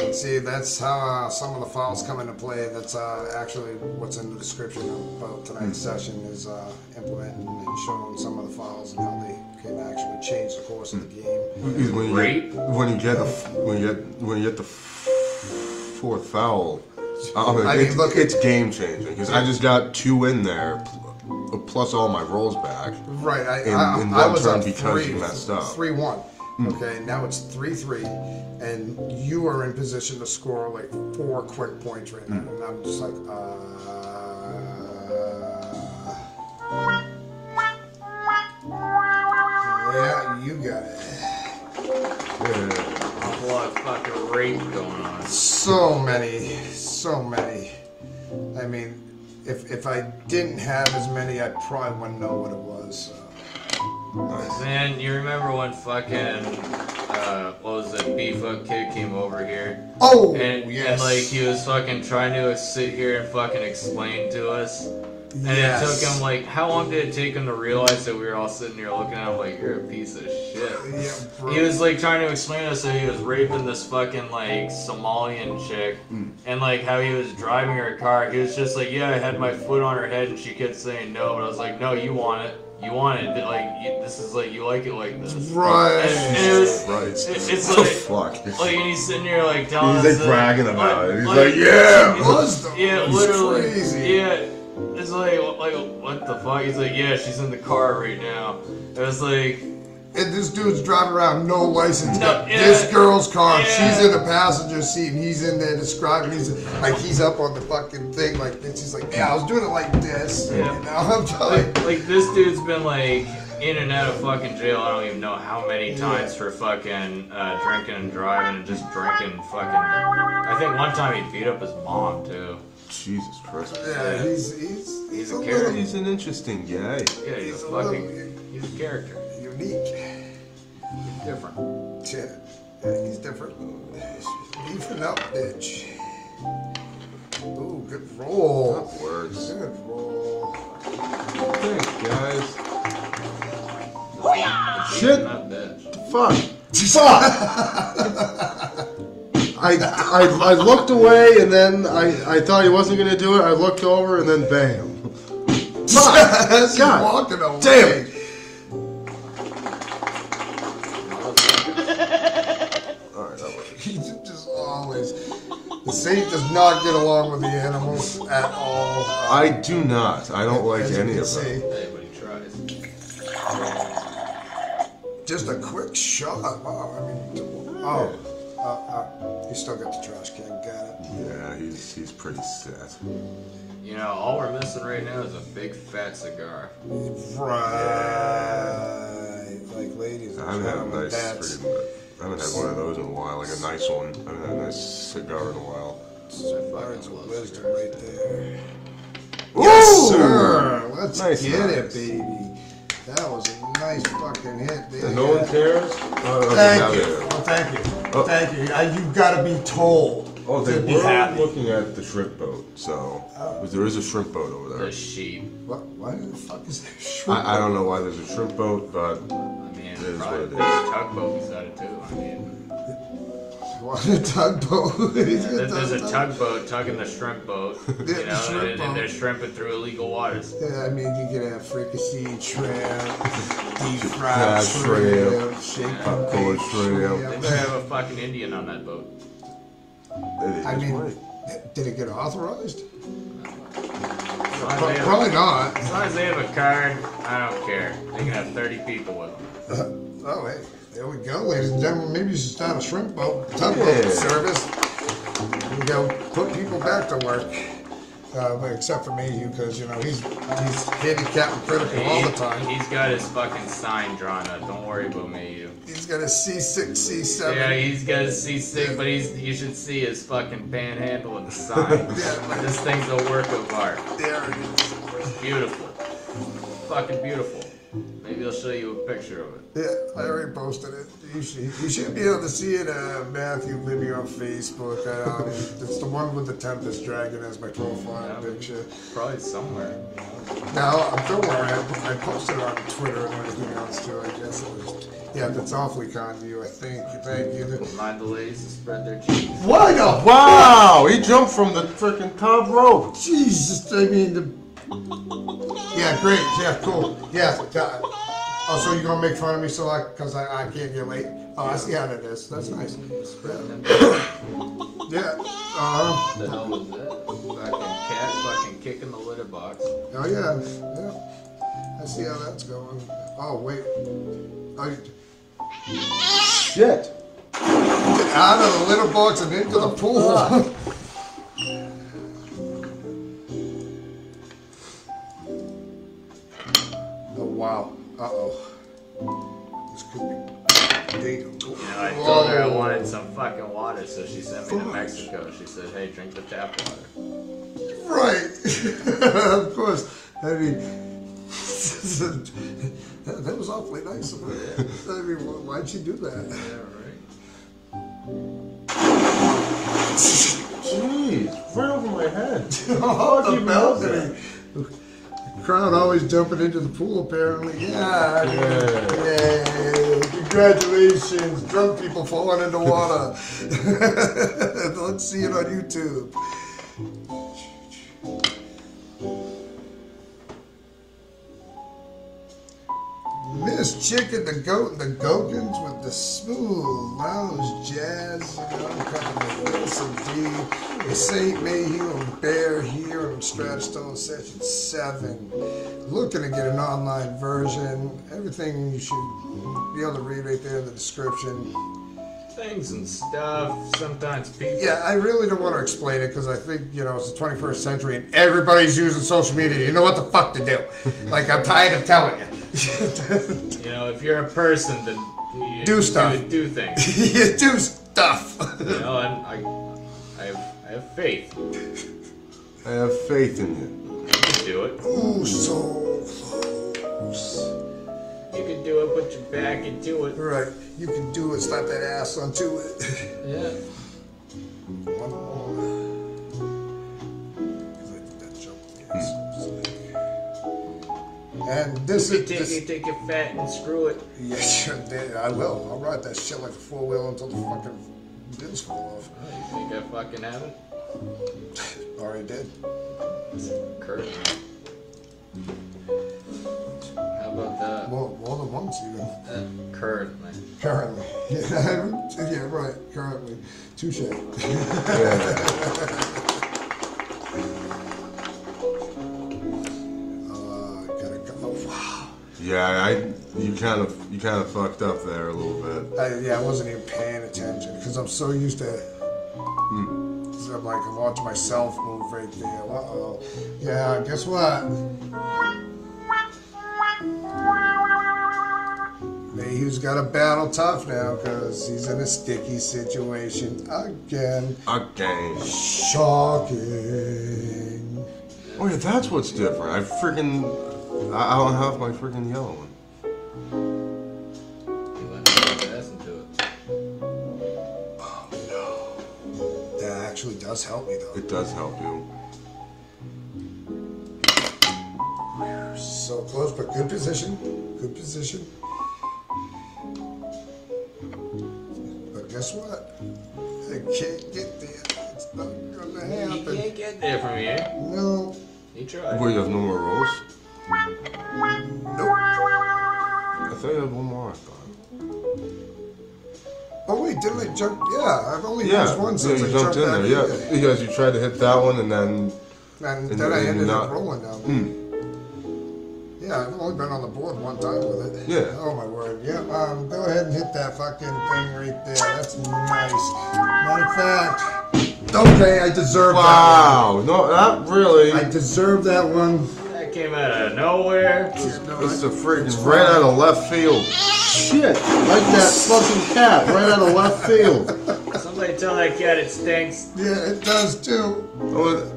And see, that's how uh, some of the fouls come into play. That's uh, actually what's in the description about tonight's Hmm. session is uh, implementing and showing some of the fouls and how they can actually change the course of the game. Because When you get, when you get a, f- when you get when you get the fourth foul, I mean, I mean, it's, look it's game changing because I just got two in there, plus all my rolls back. Right, I, in- I, in I one was turn up because three, you messed up. Hmm. three one. Okay, now it's three three, and you are in position to score like four quick points right now, Hmm. and I'm just like, uh, yeah, you got it. Yeah. A lot of fucking rape going on. So many, so many. I mean, if if I didn't have as many, I probably wouldn't know what it was. So. Man, you remember when fucking uh, what was it? Beef Up Kid came over here, Oh and, yes, and like he was fucking trying to sit here and fucking explain to us. And yes. it took him like how long did it take him to realize that we were all sitting here looking at him like you're a piece of shit. Yeah. He was like trying to explain to us that he was raping this fucking like Somalian chick, and like how he was driving her car. He was just like, yeah, I had my foot on her head, and she kept saying no, but I was like, no, you want it, you want it. Like you, this is like you like it like this. Right. And it was, Right. it- it's What the like. fuck? Like and he's sitting here like telling He's like that- bragging about it. He's like, yeah. Though. yeah, It literally. crazy. Yeah. It's like, like, what the fuck? He's like, yeah, she's in the car right now. It was like, And this dude's driving around, no license, No, yeah. this girl's car. Yeah. She's in the passenger seat, and he's in there describing. He's like, he's up on the fucking thing, like this. He's like, yeah, I was doing it like this. Yeah. You know, *laughs* I'm telling like, like this dude's been like in and out of fucking jail. I don't even know how many times for fucking uh, drinking and driving and just drinking fucking. I think one time he beat up his mom too. Jesus Christ. Yeah, he's he's he's, a a, character. little He's an interesting guy. Yeah, he's, He's a a fucking. little- He's a character. Unique. Different. Yeah, yeah, he's different. Beefing up, bitch. Ooh, good roll. Words. Good roll. Thanks, guys. Shit. Not bitch. Fuck. Fuck. *laughs* I, I, I looked away and then I, I thought he wasn't gonna do it. I looked over and then bam. *laughs* Fuck. God walking away. damn The Saint does not get along with the animals at all. Uh, I do not. I don't like as any of them. see. Hey, but tries. Just a quick shot. Wow, I mean, oh, uh, uh, you still got the trash can. Got it. Yeah, he's he's pretty sad. You know, all we're missing right now is a big fat cigar. Right. Like ladies and I haven't had a gentlemen, nice that's freaking. I haven't had one of those in a while, like a nice one. I haven't had a nice cigar in a while. words of wisdom right there. Ooh! Yes, sir. Let's Nice, get nice. it, baby. That was a nice fucking hit, baby. And no one cares? Oh, okay, Thank you. Well, thank you. Oh. Thank you. Uh, you've got to be told Oh, they to be were happy. looking at the shrimp boat, so Oh. there is a shrimp boat over there. The sheep. What? Why the fuck is there shrimp? I, I don't know why there's a shrimp boat, but I mean, It is probably what it there's a tugboat beside it too. I mean, What a tugboat. *laughs* He's got there's, there's a tug- tugboat tugging the shrimp boat, *laughs* you Yeah, the know, shrimp and, and they're boat. shrimping through illegal waters. Yeah, I mean, you could have fricassee shrimp, *laughs* deep Crab fried shrimp, shrimp, shake popcorn shrimp. They better have a fucking Indian on that boat. It is I mean, right. did it get authorized? As long as, Pro- they have, Probably not. as long as they have a card, I don't care. They can have 30 people with them. Oh, hey, there we go, ladies and gentlemen. Maybe you should start a shrimp boat, tugboat Yeah. service. You go put people back to work. Uh, but except for Mayhew, because you know he's he's handicapped and critical all the time. He's got his fucking sign drawn up. Don't worry about me, you. He's got a C6, C7. Yeah, he's got a C6, but he's you should see his fucking panhandle with the *laughs* sign. Yeah. this thing's a work of art. There it is. Beautiful. Fucking beautiful. Maybe I'll show you a picture of it. Yeah, I already posted it. You should, you should be able to see it, uh, Matthew, maybe on Facebook. It's the one with the Tempest Dragon as my profile Yeah. picture. Probably somewhere. Now, don't worry, I, I posted it on Twitter and everything else too. I guess it was. Yeah, that's awfully kind of you. I think. Thank you. Remind the ladies to spread their cheeks. Why not? Wow, he jumped from the freaking top rope. Jesus, I mean the. Yeah, great. Yeah, cool. Yeah. God. Oh, so you're gonna make fun of me so I, cause I, I can't get late? Oh, I see how that is. That's nice. Spread them. Yeah. Uh, What the hell was that? Fucking cat fucking kicking the litter box. oh yeah. Yeah. I see how that's going. Oh wait. Oh, you- Shit. get out of the litter box and into the pool. oh wow. Uh oh. This could be dangerous. You know, I told her I wanted some fucking water, so she sent me to Mexico. She said, hey, drink the tap water. Right. *laughs* of course. I mean, *laughs* that, *laughs* that was awfully nice of her. *laughs* I mean, wh- why'd she do that? Yeah, right. Jeez, right over my head. *laughs* Oh, you the melt balcony. Crowd always jumping into the pool, apparently. Yeah. Yay. Congratulations. Drunk people falling into water. Let's see it on YouTube. Miss Chicken, the goat, and the Gokins with the smooth lounge jazz. You know, coming with Wilson D, the Saint Mayhew and Bear here on Stratastone Session 7. Looking to get an online version. Everything you should be able to read right there in the description. Things and stuff. Sometimes people. Yeah, I really don't want to explain it because I think, you know, it's the 21st century and everybody's using social media. You know what the fuck to do. like, I'm tired of telling you. *laughs* You know, if you're a person, then you Do stuff. Do, do things. *laughs* you do stuff. You know, and I, I have, I have faith. I have faith in you. You can do it. Ooh, so close. You can do it. Put your back into it. Right, you can do it. Slap that ass onto it. *laughs* Yeah. And this You is take, this, you take your fat and screw it. *laughs* yes, sure. I will. I'll ride that shit like a four wheel until the fucking wheels fall off. Oh, you think I fucking have it? *laughs* Already did. Curtain. How about that? More, more than once even. Uh, currently. Currently. *laughs* Yeah, yeah right. Currently. Touche. Yeah, I you kind of you kind of fucked up there a little bit. I, yeah, I wasn't even paying attention because I'm so used to. So I'm like, I'm watching myself move right there. Uh oh. Yeah, guess what? Mayhew's got to battle tough now because he's in a sticky situation again. Okay. Shocking. Oh yeah, that's what's different. I freaking I, I don't have my freaking yellow one. You let me ass into it. Oh no. That actually does help me though. It does help you. So close, but good position. Good position. But guess what? I can't get there. It's not gonna You happen. can't get there from here. No. You tried. Wait, you have no more rolls? Nope. I thought you had one more. I thought. Oh wait, didn't I jump? Yeah, I've only Yeah, used one yeah, since you I jumped jumped in there. Yeah, in. because you tried to hit that one and then. And And then I ended you're up rolling down. Mm. Yeah, I've only been on the board one time with it. Yeah. Oh my word. Yeah. Um. Go ahead and hit that fucking thing right there. That's nice. Matter of fact. Okay, I deserve that. Wow, no, not really. I deserve that one. That came out of nowhere. No, It's I- a freaking it's right out of left field. Shit, like that fucking cat, right out of left field. Somebody tell that cat it stinks. Yeah, it does too. Oh,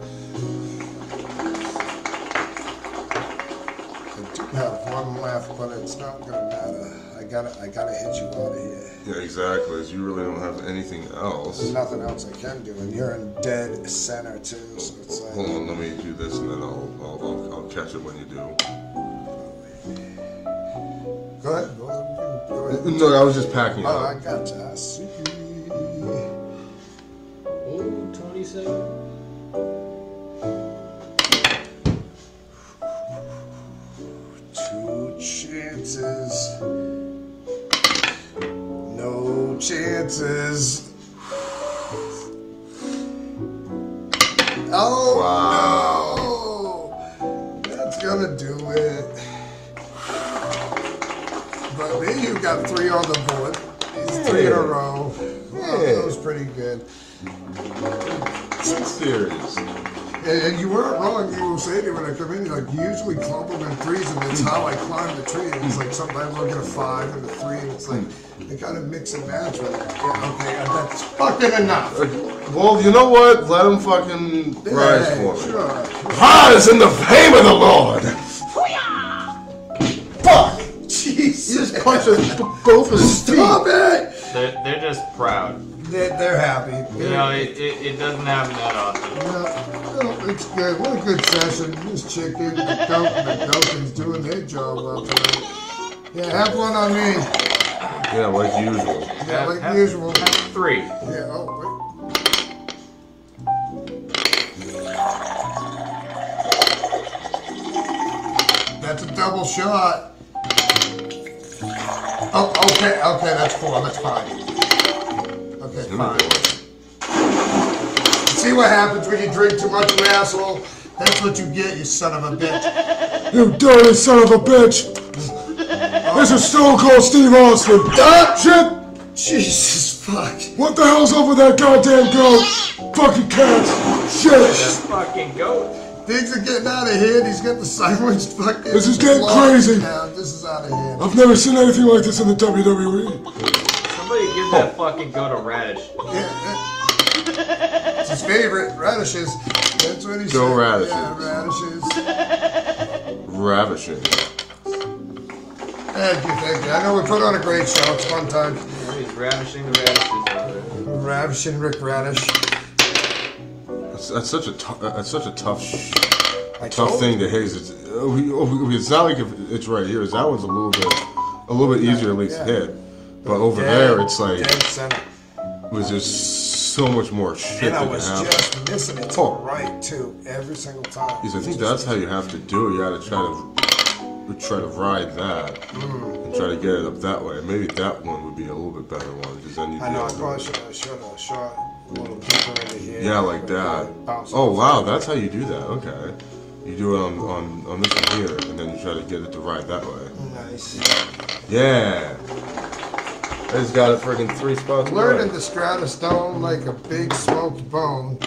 I do have one left, but it's not gonna matter. I gotta, I gotta hit you out of here. Yeah, exactly. You really don't have anything else. There's else. nothing else I can do, and you're in dead center too, so it's like. Hold on, let me do this and then I'll I'll, I'll, I'll catch it when you do. Oh, go ahead, go ahead. Go ahead. No, I was just packing it Oh, I got you. I see. Ooh, 27. Two chances. Chances. Oh no! That's gonna do it. But me, you got three on the board. These three in a row. That was pretty good. Serious. And, and you weren't wrong. You were saying it when I come in. You're like, you usually clump them in threes, and that's how I climb the tree. And it's like sometimes I'll get a five and a three, and it's like they kind of mix and match with it. Yeah, okay, that's fucking enough. Well, you know what? Let him fucking rise for me. sure. Rise in the name of the Lord. Fuck! You Jesus! just punch us both of his Stop it! They're, they're just proud. They're, they're happy. You know, it, it, it doesn't happen that often. No, no, it's good. What a good session. This chicken, the goat, and the Gokins doing their job well tonight. Yeah, have one on me. Yeah, like usual. Yeah, Have- like have- usual. have Three. Yeah, oh, wait. That's a double shot. Oh, okay, okay, that's four, that's fine. Okay, fine. See what happens when you drink too much, you asshole? That's what you get, you son of a bitch. *laughs* You dirty son of a bitch! This is Stone Cold Steve Austin. Ah, Shit! Jesus fuck. What the hell's up with that goddamn goat? Fucking cats! Shit! That fucking goat. Things are getting out of hand. He's got the silenced fucking. This is getting crazy. Down. This is out of hand. I've never seen anything like this in the WWE. Somebody *laughs* give that fucking goat a radish. Yeah, yeah. It's his favorite radishes. That's what he Go said. radishes. Yeah, radishes. Ravishing. Thank you, thank you. I know we put on a great show. It's fun time. He's ravishing the radishes over. Ravishing Rick Radish. That's, that's such a tough. That's such a tough, I tough told thing to haze. It's, oh, we- oh, it's not like if it's right here. That one's a little bit, a little bit easier at least to Yeah. hit. But over there, it's like dead center. it was just so much more shit And I was just missing it to Oh. the right too, every single time. Because I think that's how you have to do it. You got to try to try to ride that Mm. and try to get it up that way. Maybe that one would be a little bit better one because then you'd I know. I probably should have should have shot a little deeper into here. Yeah, like that. Oh wow, that's how you do that. Okay, you do it on on on this one here, and then you try to get it to ride that way. Nice. Yeah. I just got it freaking three spots. Learning away. to Stratastone like a big smoked bone.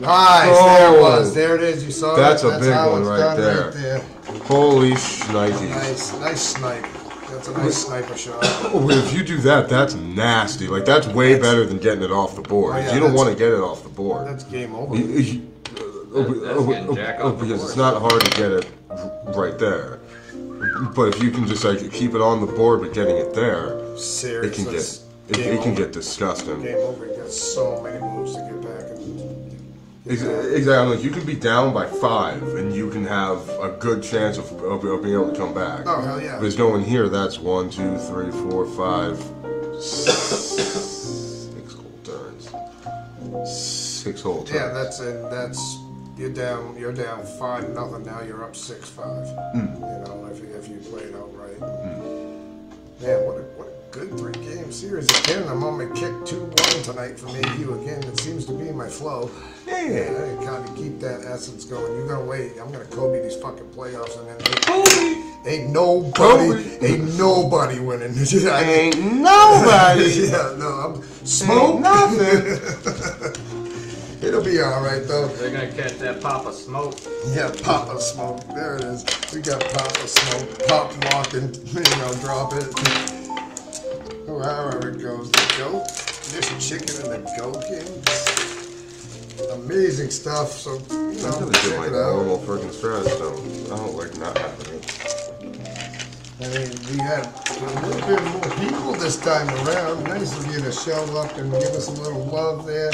Nice, there it Oh. was. There it is. You saw That's it. a big how one right there. Right there. Holy shnikes. Nice, nice snipe. That's a nice sniper shot. *laughs* Oh, if you do that, that's nasty. Like that's way better than getting it off the board. Oh, yeah, you don't want to get it off the board. That's game over. You- you- oh, That- that's oh, getting oh, jack oh, off the because it's not hard to get it right there. But if you can just like keep it on the board, but getting it there, it Seriously. can get it, it can get disgusting. Game over. You got so many moves to get back. And, Ex- Exactly. Like you can be down by five, and you can have a good chance of, of, of being able to come back. Oh, hell yeah. There's no one here. That's one, two, three, four, five, six whole turns. Six whole turns. Yeah, that's and that's you're down. You're down five nothing. Now you're up six five. Hmm. You know, series again. I'm on my kick two one tonight for me. You again. It seems to be my flow. Yeah. And I kind of keep that essence going. You're gonna wait. I'm gonna Kobe these fucking playoffs and then ain't, ain't nobody Kobe. ain't nobody winning. *laughs* I Ain't nobody. *laughs* yeah, no, I'm smoke Ain't nothing. *laughs* It'll be all right though. They're gonna catch that pop of smoke. Yeah, Papa Smoke. There it is. We got Papa Smoke. Pop lock and, you know, drop it. Oh, however it goes. The goat. There's chicken and the goat king. Amazing stuff. So, you I'm know, gonna check do my it out. normal freaking stretch so I don't like not having it. I mean, we had a little bit more people this time around. Nice of you to show up and give us a little love there.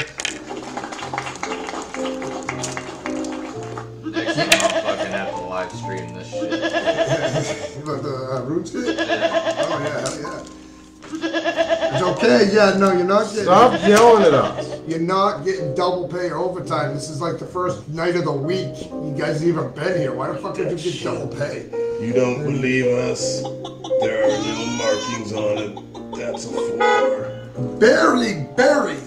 Next time I'm fucking have to live stream this shit. *laughs* But the uh, roots kit? Oh, yeah, hell yeah. It's okay. Yeah, no, you're not getting. Stop yelling at us. You're not getting double pay or overtime. This is like the first night of the week. You guys even been here. Why the fuck did you get double pay? You don't believe us? There are little markings on it. That's a four. Barely, Barry.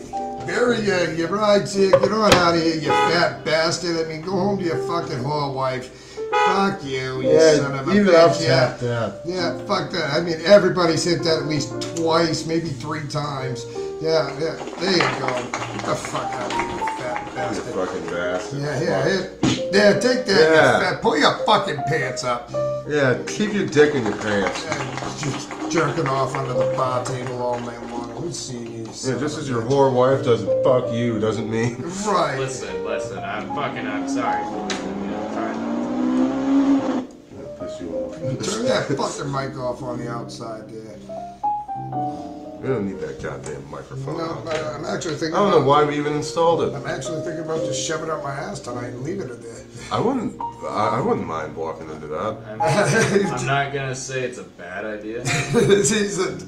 Barry, uh, you ride chick. Get on out of here, you fat bastard. I mean, go home to your fucking whore wife. Fuck you, you son of a even bitch. I've yeah. tapped that. Yeah, fuck that. I mean, everybody's hit that at least twice, maybe three times. Yeah, yeah. There you go. Get the fuck out of here, you fat You bastard. fucking bastard. Yeah, yeah, yeah. Yeah, take that. you Yeah. fat- Pull your fucking pants up. Yeah, keep your dick in your pants. And just jerking off under the bar table all night long. We see you. Yeah, just as your bitch. whore wife doesn't fuck you doesn't mean. Right. Listen, listen, I'm fucking, I'm sorry. boys. I'm trying not Piss you off. Turn that fucking mic off on the outside there. We don't need that goddamn microphone. No, out I, I'm actually thinking I don't know about, why we even installed it. I'm actually thinking about just shoving it up my ass tonight and leaving it there. I wouldn't. I, I wouldn't mind walking into that. I'm, I'm *laughs* not gonna say it's a bad idea. *laughs* See, so-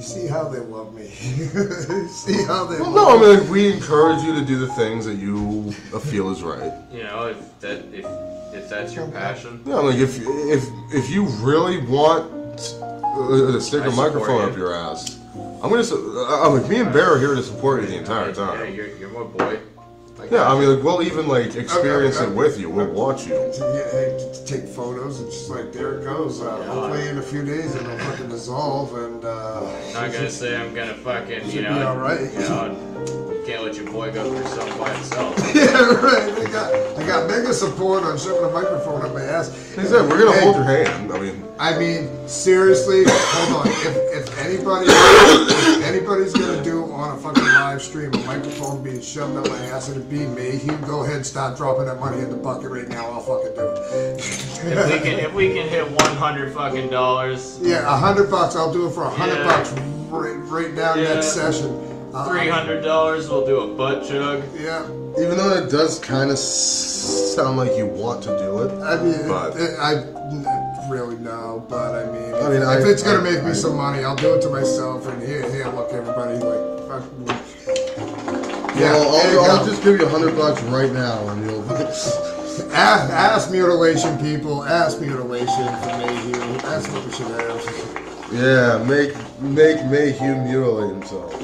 you see how they love me. *laughs* see how they Well, love no, I mean, like, we encourage you to do the things that you uh, feel is right. You know, if that if if that's your passion, Yeah, like if if if you really want uh, to stick I a support microphone you. up your ass, I'm gonna. I'm like me and Bear are here to support you the entire Yeah, time. you're, you're my boy. Like, Yeah, I mean, like we'll even like experience Okay, it with you. We'll watch you. to, get, to take photos. It's just like there it goes. Uh, hopefully in a few days and it'll fucking dissolve and. Uh, not gonna say I'm gonna fucking, you know, be alright. *laughs* you know, can't let your boy go through something by himself. *laughs* yeah, right. They got they got mega support on shoving a microphone up my ass. He said, "We're gonna hold your hand." I mean, I mean, seriously, hold on. If, if anybody, if anybody's gonna do on a fucking live stream a microphone being shoved up my ass and it be me, you go ahead and start dropping that money in the bucket right now. I'll fucking do it. If we can, if we can hit 100 fucking dollars, Yeah, a hundred bucks. I'll do it for a hundred Yeah. bucks right, right down Yeah. that session. Three hundred dollars, we'll do a butt chug. Yeah, even though it does kind of sound like you want to do it, I mean, But- it, I n- really no, but I mean, I mean, if, I- if it's gonna I- make me I- some money, I'll do it to myself. And here, here, look, everybody, like, fuck me. Yeah, well, I'll, I'll just give you a hundred bucks right now, and you'll. *laughs* Ass, ass mutilation, people. Ass mutilation for Mayhew. That's what we should have. yeah, make make Mayhew mutilate himself.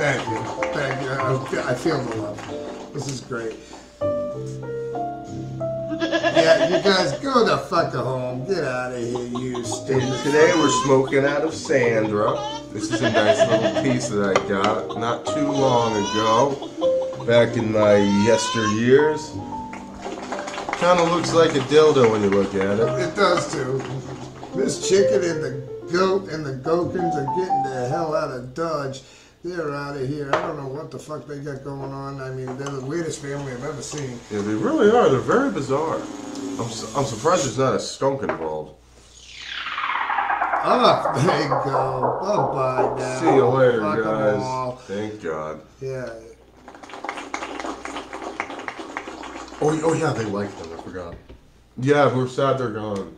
Thank you. Thank you. I, feel- the love. This is great. Yeah, you guys go the fuck home. Get out of here, you stupid. Today we're smoking out of Sandra. This is a nice little piece that I got not too long ago, back in my yesteryears. Kind of looks like a dildo when you look at it. It does too. This chicken and the goat and the Gokins are getting the hell out of Dodge. They're out of here. I don't know what the fuck they got going on. I mean, they're the weirdest family I've ever seen. Yeah, they really are. They're very bizarre. I'm, su- I'm surprised there's not a skunk involved. Oh, Off they go. Bye bye now. See you later, Fuck guys. Thank God. Yeah. Oh, oh yeah, they like them. I forgot. Yeah, we're sad they're gone.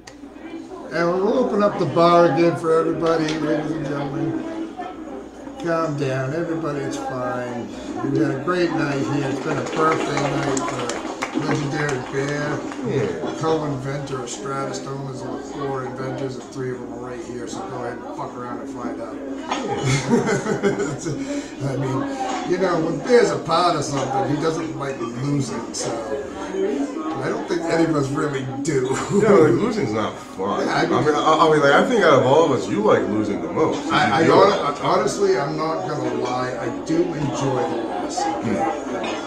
And we'll open up the bar again for everybody, ladies and gentlemen. Calm down, everybody, it's fine. We've had a great night here. It's been a perfect night for legendary bear. Yeah. Co-inventor of Stratastone is the four inventors, and three of them are right here. So go ahead and fuck around and find out. *laughs* I mean, you know, when Bear's a part of something, he doesn't like losing. So I don't think any of us really do. Yeah, like *laughs* losing's not fun. Yeah, I I mean- mean, I, I mean, like I think out of all of us, you like losing the most. I, I, You do. hon- honestly, I'm not gonna lie. I do enjoy the loss. Hmm.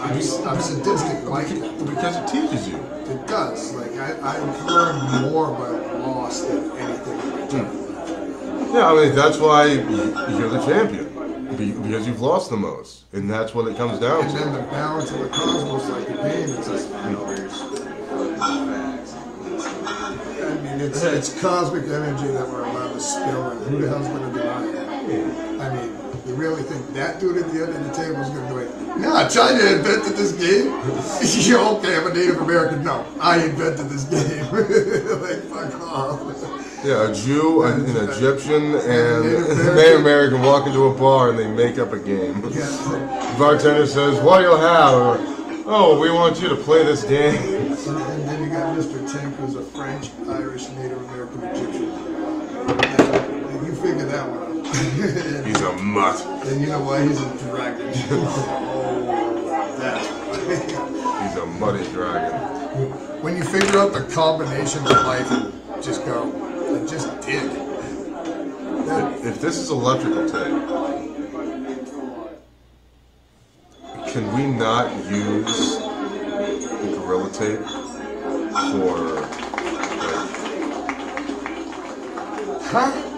I'm, I'm sadistic like that. Because it teaches you. It does. Like I, I've learned more about loss than anything. in. Yeah, I mean that's why you- you're the champion because you've lost the most, and that's what it comes down And then the balance of the cosmos, like the game, it's like I mean, it's it's cosmic energy that we're allowed to spill, and who the hell's gonna deny it? I mean, you really think that dude at the end of the table is gonna do it? Nah, China invented this game. *laughs* okay, I'm a Native American. No, I invented this game. *laughs* like, fuck off. Yeah, a Jew, an, an Egyptian, and Native *laughs* a American. Native American walk into a bar and they make up a game. Yeah. Bartender says, "What do you have?" Oh, we want you to play this game. And then you got Mr. Tink, who's a French, Irish, Native American Egyptian. And you figure that one out. *laughs* He's a mutt. and you know why he's a dragon. *laughs* oh, that's. He's a muddy dragon. when you figure out the combinations of life just go, and just dig. That, If this is electrical tape, can we not use the Gorilla Tape for like, huh?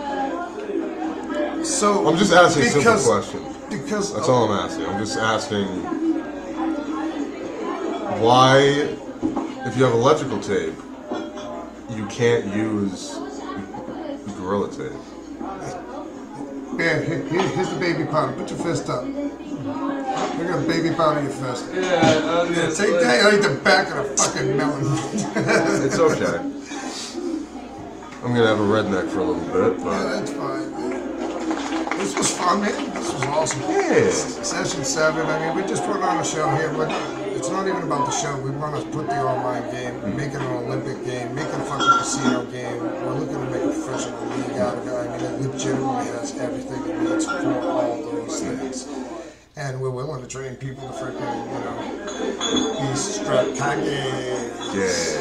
So I'm just asking simple questions. Because That's all I'm asking. I'm just asking why, if you have electrical tape, you can't use Gorilla Tape. Yeah, here, here- here's the baby powder. Put your fist up. Look at the baby powder in your fist. Yeah, I was Yeah, gonna take say- that out the back of the fucking melon. It's okay. I'm gonna have a redneck for a little bit, yeah, that's fine. This was fun, man. This was awesome. yeah. Session seven. I mean, we just put on a show here, but it's not even about the show. We want to put the online game, mm. make it an Olympic game, make it a fucking casino game. We're looking to make a professional league out of it. I mean, it legitimately has everything it needs for all those things. And we're willing to train people to freaking, you know, be strategic. Yes,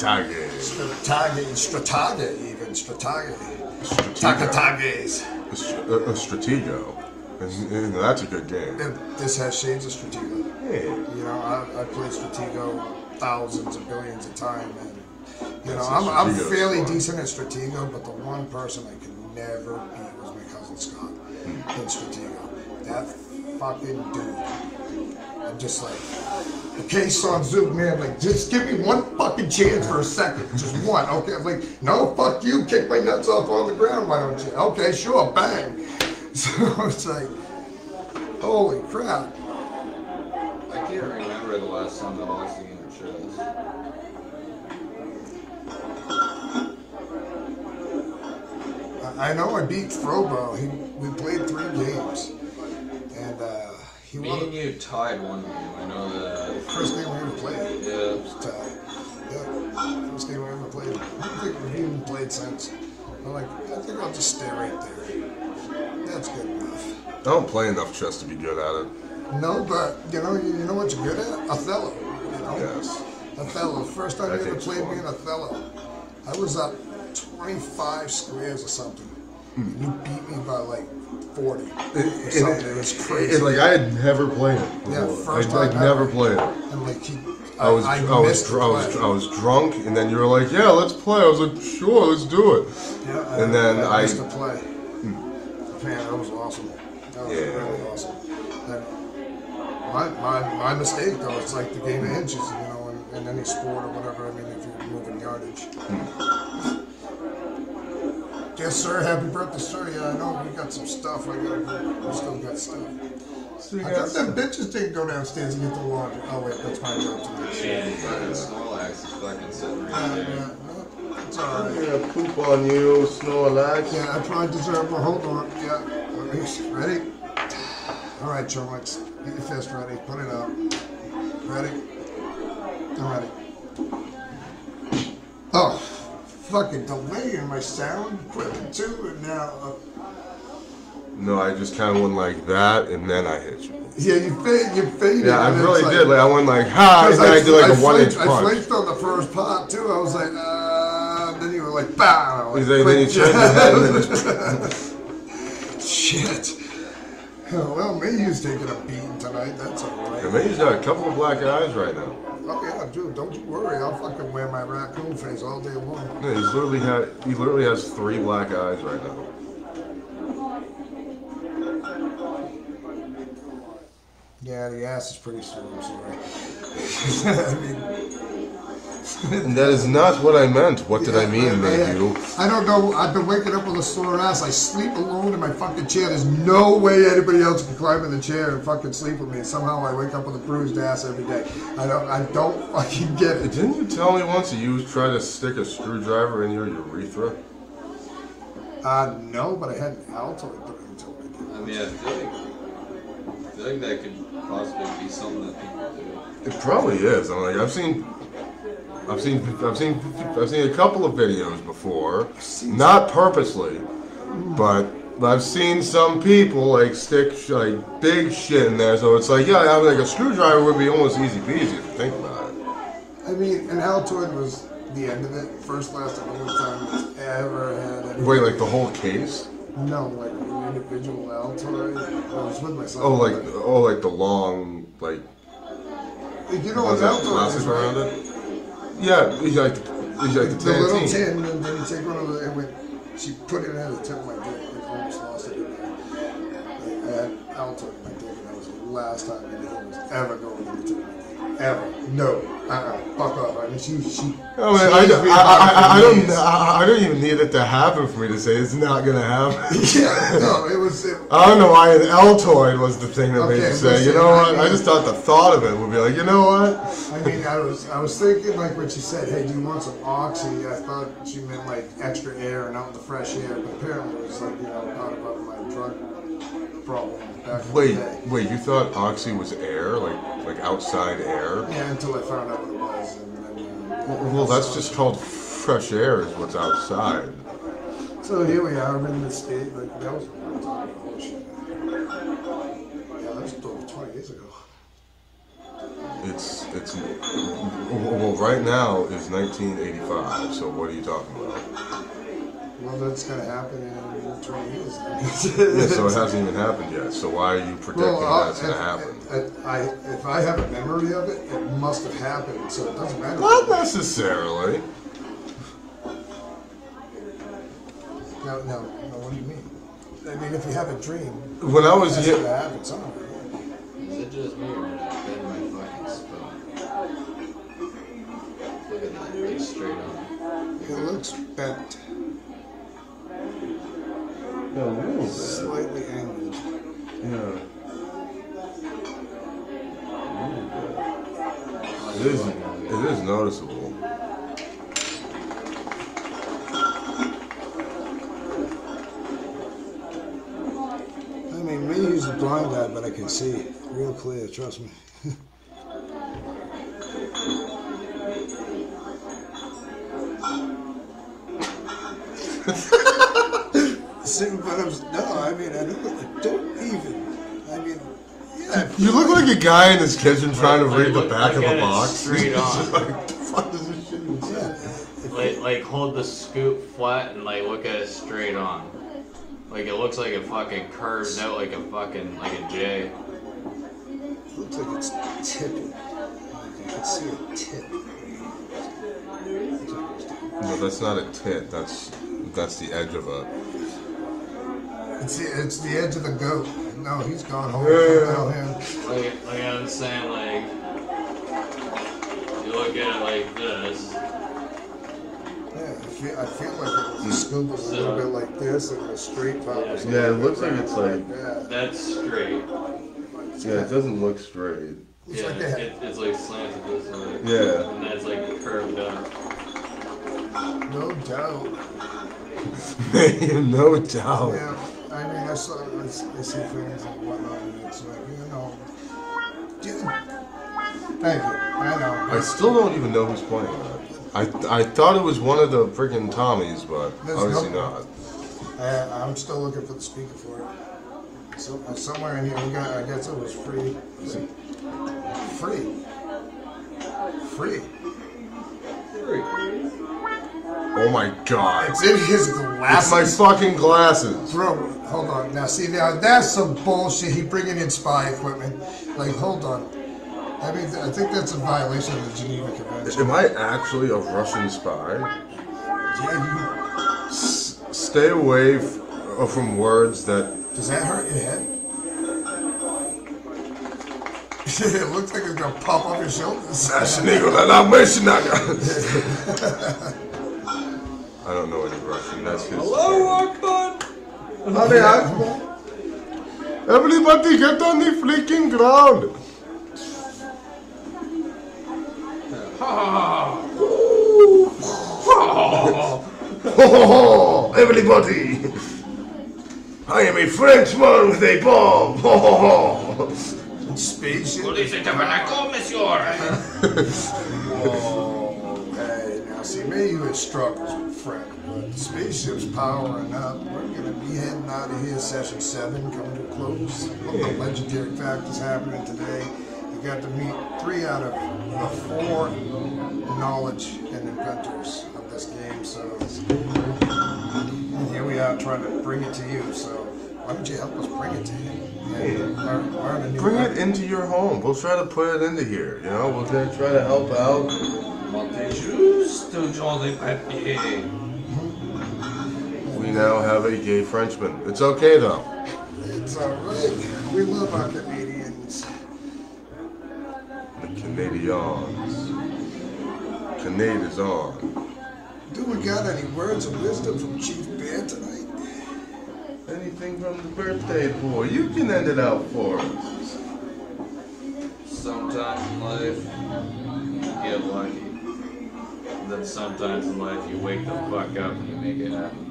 Chitage. Stratage, stratage, even stratage. Takatages. A, a, Stratego. And, and that's a good game. And This has shades of Stratego. Yeah. You know, I, I played Stratego thousands and billions of times, and you know, I'm, I'm fairly fun. decent at Stratego, but the one person I could never beat was my cousin Scott Hmm. in Stratego. That fucking dude. I'm just like, okay, Son Zook, man, like, just give me one fucking chance for a second, just one. Okay, I'm like, no, fuck you, kick my nuts off on the ground, why don't you? Okay, sure, bang. *laughs* So it's like, holy crap. I can't remember the last time I lost a game of chess. I I know I beat Frobo. He, we played three games, and uh, he Me won and you tied one game. I know that. first game we ever played. Yeah. It was tied. Yeah, first game we ever played. I don't think we've even played since. I'm like, I think I'll just stay right there. That's good enough. I don't play enough chess to be good at it. No, but you know, you, you know what you're good at? Othello. You know? Yes. Othello. First time I you ever played so. me in Othello, I was up 25 squares or something. Hmm. You beat me by like 40 or something. It was crazy. Like I had never played it. Before. Yeah, first I, like time never ever. played it. and like he, I was I, was dr- the I was. I was drunk, and then you were like, "Yeah, let's play." I was like, "Sure, let's do it." Yeah, I- and then I I- missed the play. Man, that was awesome. That was Yeah. really awesome. And my, my, my mistake though, it's like the game of inches, you know, and, in any sport or whatever. I mean, if you're moving yardage. Hmm. Yes, sir. Happy birthday, sir. Yeah, I know we got some stuff. I gotta go. We still got stuff. So you I got thought them bitches didn't go downstairs and get the laundry. Oh wait, that's my job to do. And fucking Snorlax is fucking sitting Yeah, right yeah, there. no, it's alright. Yeah, poop on you, Snorlax. Yeah, I probably deserve more. Hold on. Yeah. Let Ready? All right, Chumlex. Get your fist ready. Put it up. Ready? I'm ready. Oh, fucking delay in my sound equipment too, and now. Uh, No, I just kind of went like that, and then I hit you. yeah, you fade. You faded. Yeah, I really it's did. Like I went like ha, and then I, did like a I one inch flinched- I flinched on the first part too. I was like, uh, then you were like, bow. He's like, then you turned your head and then Shit. Oh, well, Mayhew's taking a beating tonight. That's alright. I mean, he's got a couple of black eyes right now. Oh yeah, dude, don't you worry. I'll fucking wear my raccoon face all day long. Yeah, he's literally had he literally has three black eyes right now. Yeah, the ass is pretty sore. I'm sorry. I mean, *laughs* that is not what I meant. What did I mean, Mayhew? I don't know. I've been waking up with a sore ass. I sleep alone in my fucking chair. There's no way anybody else can climb in the chair and fucking sleep with me. And somehow I wake up with a bruised ass every day. I don't. I don't fucking get it. Didn't you tell me once that you tried to stick a screwdriver in your urethra? Uh, no, but I had an Altoid put into it. I mean, I feel like, I feel like that could possibly be something that people do. It probably is. I'm like I've seen, I've seen, I've seen, I've seen a couple of videos before, not purposely, but I've seen some people like stick like big shit in there. So it's like yeah, I mean, like a screwdriver would be almost easy peasy if you think about it. I mean, an Altoid was the end of it. First, last, and only time it's ever had any. Wait, like the whole case? No, like an individual Altoid. I was with myself. Oh, like oh, like the long like you know what Altoid is, around right? it? Yeah, he's like he's like the, The little Tantine. tin, and then you take one of the, and when she put it at the tip of my dick, and almost lost it. Like, I had Altoid in my dick, and that was the last time anything was ever going in the tip of my dick. Ever. No. Uh-uh. Fuck off. I mean, she, she. I, mean, I, me I, I, I, I don't. I, I don't even need it to happen for me to say it's not gonna happen. *laughs* Yeah, no, it was. It, I don't know why an Altoid was the thing that made Okay, you say, you know I what? I mean- just thought the thought of it would be like, you know what? I mean, I was I was thinking like when she said, "Hey, do you want some oxy?" I thought she meant like extra air and out in the fresh air, but apparently it was like you know part of my drug problem back Wait, wait, you thought oxy was air, like like outside air? Yeah, until I found out what it was, and then. Uh, Well, that's just called fresh air, is what's outside. So here we are I'm in the state. Like that was a long time ago. Holy shit. Yeah, that was over 20 years ago. It's it's well, right now is 1985. So what are you talking about? Well, that's gonna happen in 20 years. Yeah, so it hasn't even happened yet. So why are you predicting Well, uh, that's gonna happen? if, I, if I have a memory of it, it must have happened, so it doesn't matter. Not necessarily. No, no, no, what do you mean? I mean, if you have a dream, When I was that's y- gonna happen somewhere. Is it just me or did I bend my fucking spoon? Look at that, like straight on. It looks bent, Yeah, a little bit. slightly angled. Yeah. It is, it is noticeable. I mean, me use the blind eye, but I can see it real clear, trust me. *laughs* See, but I'm, no, I mean, I don't, I don't even, I mean, yeah. You look like a guy in his kitchen trying to Like, read the look- back look of at a box. straight *laughs* on. like, the fuck does this shit? Yeah. Like, like hold the scoop flat and like look at it straight on. Like it looks like a fucking curves out like a fucking like a J. It looks like it's tipping. Like you can see a tip. No, that's not a tit. That's that's the edge of a. It's the, it's the edge of the goat. No, he's gone home. Yeah. Now, him. Like like I was saying like you look look at it like this. Yeah, I feel, I feel like it was scooped a little bit like this and the straight top was Yeah, it looks like it's like- that. That's straight. Yeah, it doesn't look straight. It's yeah, like that. it, it's like slanted this way. Yeah. And that's like curved up. No doubt. *laughs* no doubt. Yeah, I mean, I saw, I, I see things and whatnot, and it's like, you know. Dude, thank you. I know. I still don't even know who's playing that. I I thought it was one of the freaking Tommies, but There's obviously no- not. I, I'm still looking for the speaker for it. So, uh, somewhere in here, we got, I guess it was free. Free. Free. Free. Oh my god. It's in his It's glasses. my fucking glasses. Bro, hold on. Now, see, now that's some bullshit. He bringing in spy equipment. Like, hold on. I mean, I think that's a violation of the Geneva Convention. Am I actually a Russian spy? Yeah, S- stay away f- uh, from words that. does that hurt your head? *laughs* it looks like it's gonna pop off your shoulders. *laughs* I don't know any Russian. That's his. Hello, Akon! Hurry up. Everybody get on the freaking ground. *laughs* Everybody. I am a Frenchman with a bomb. Spaceship. Police tabernacle, monsieur! Whoa. *laughs* Oh, okay, now see, me you had struggles with Frank, but the spaceship's powering up. We're gonna be heading out of here, session seven, coming to a close. Look the legendary fact is happening today. You got to meet three out of the four knowledge and inventors of this game, so and here we are trying to bring it to you. So why don't you help us bring it to you? Yeah, learn, learn a new Bring it into your home. We'll try to put it into here. You know, we're gonna try to help out. Montez juste dans les papiers. We now have a gay Frenchman. It's okay though. It's alright. We love our Canadians. The Canadians. Canada's on. Do we got any words of wisdom from Chief Bear tonight? Anything from the birthday boy? You can end it out for us. Sometimes in life, you get lucky. And then sometimes in life, you wake the fuck up and you make it happen.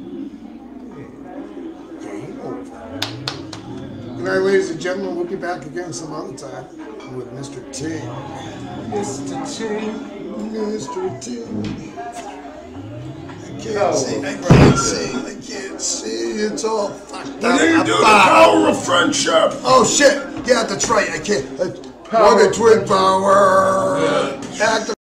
Good night, ladies and gentlemen. We'll be back again some other time with Mr. T. Mr. T. Mr. T. I can't Oh, see. I can't see. I can't see. It's all fucked up. You do the power of friendship. Oh shit! Yeah, that's right. I can't. Uh, One twin power. Act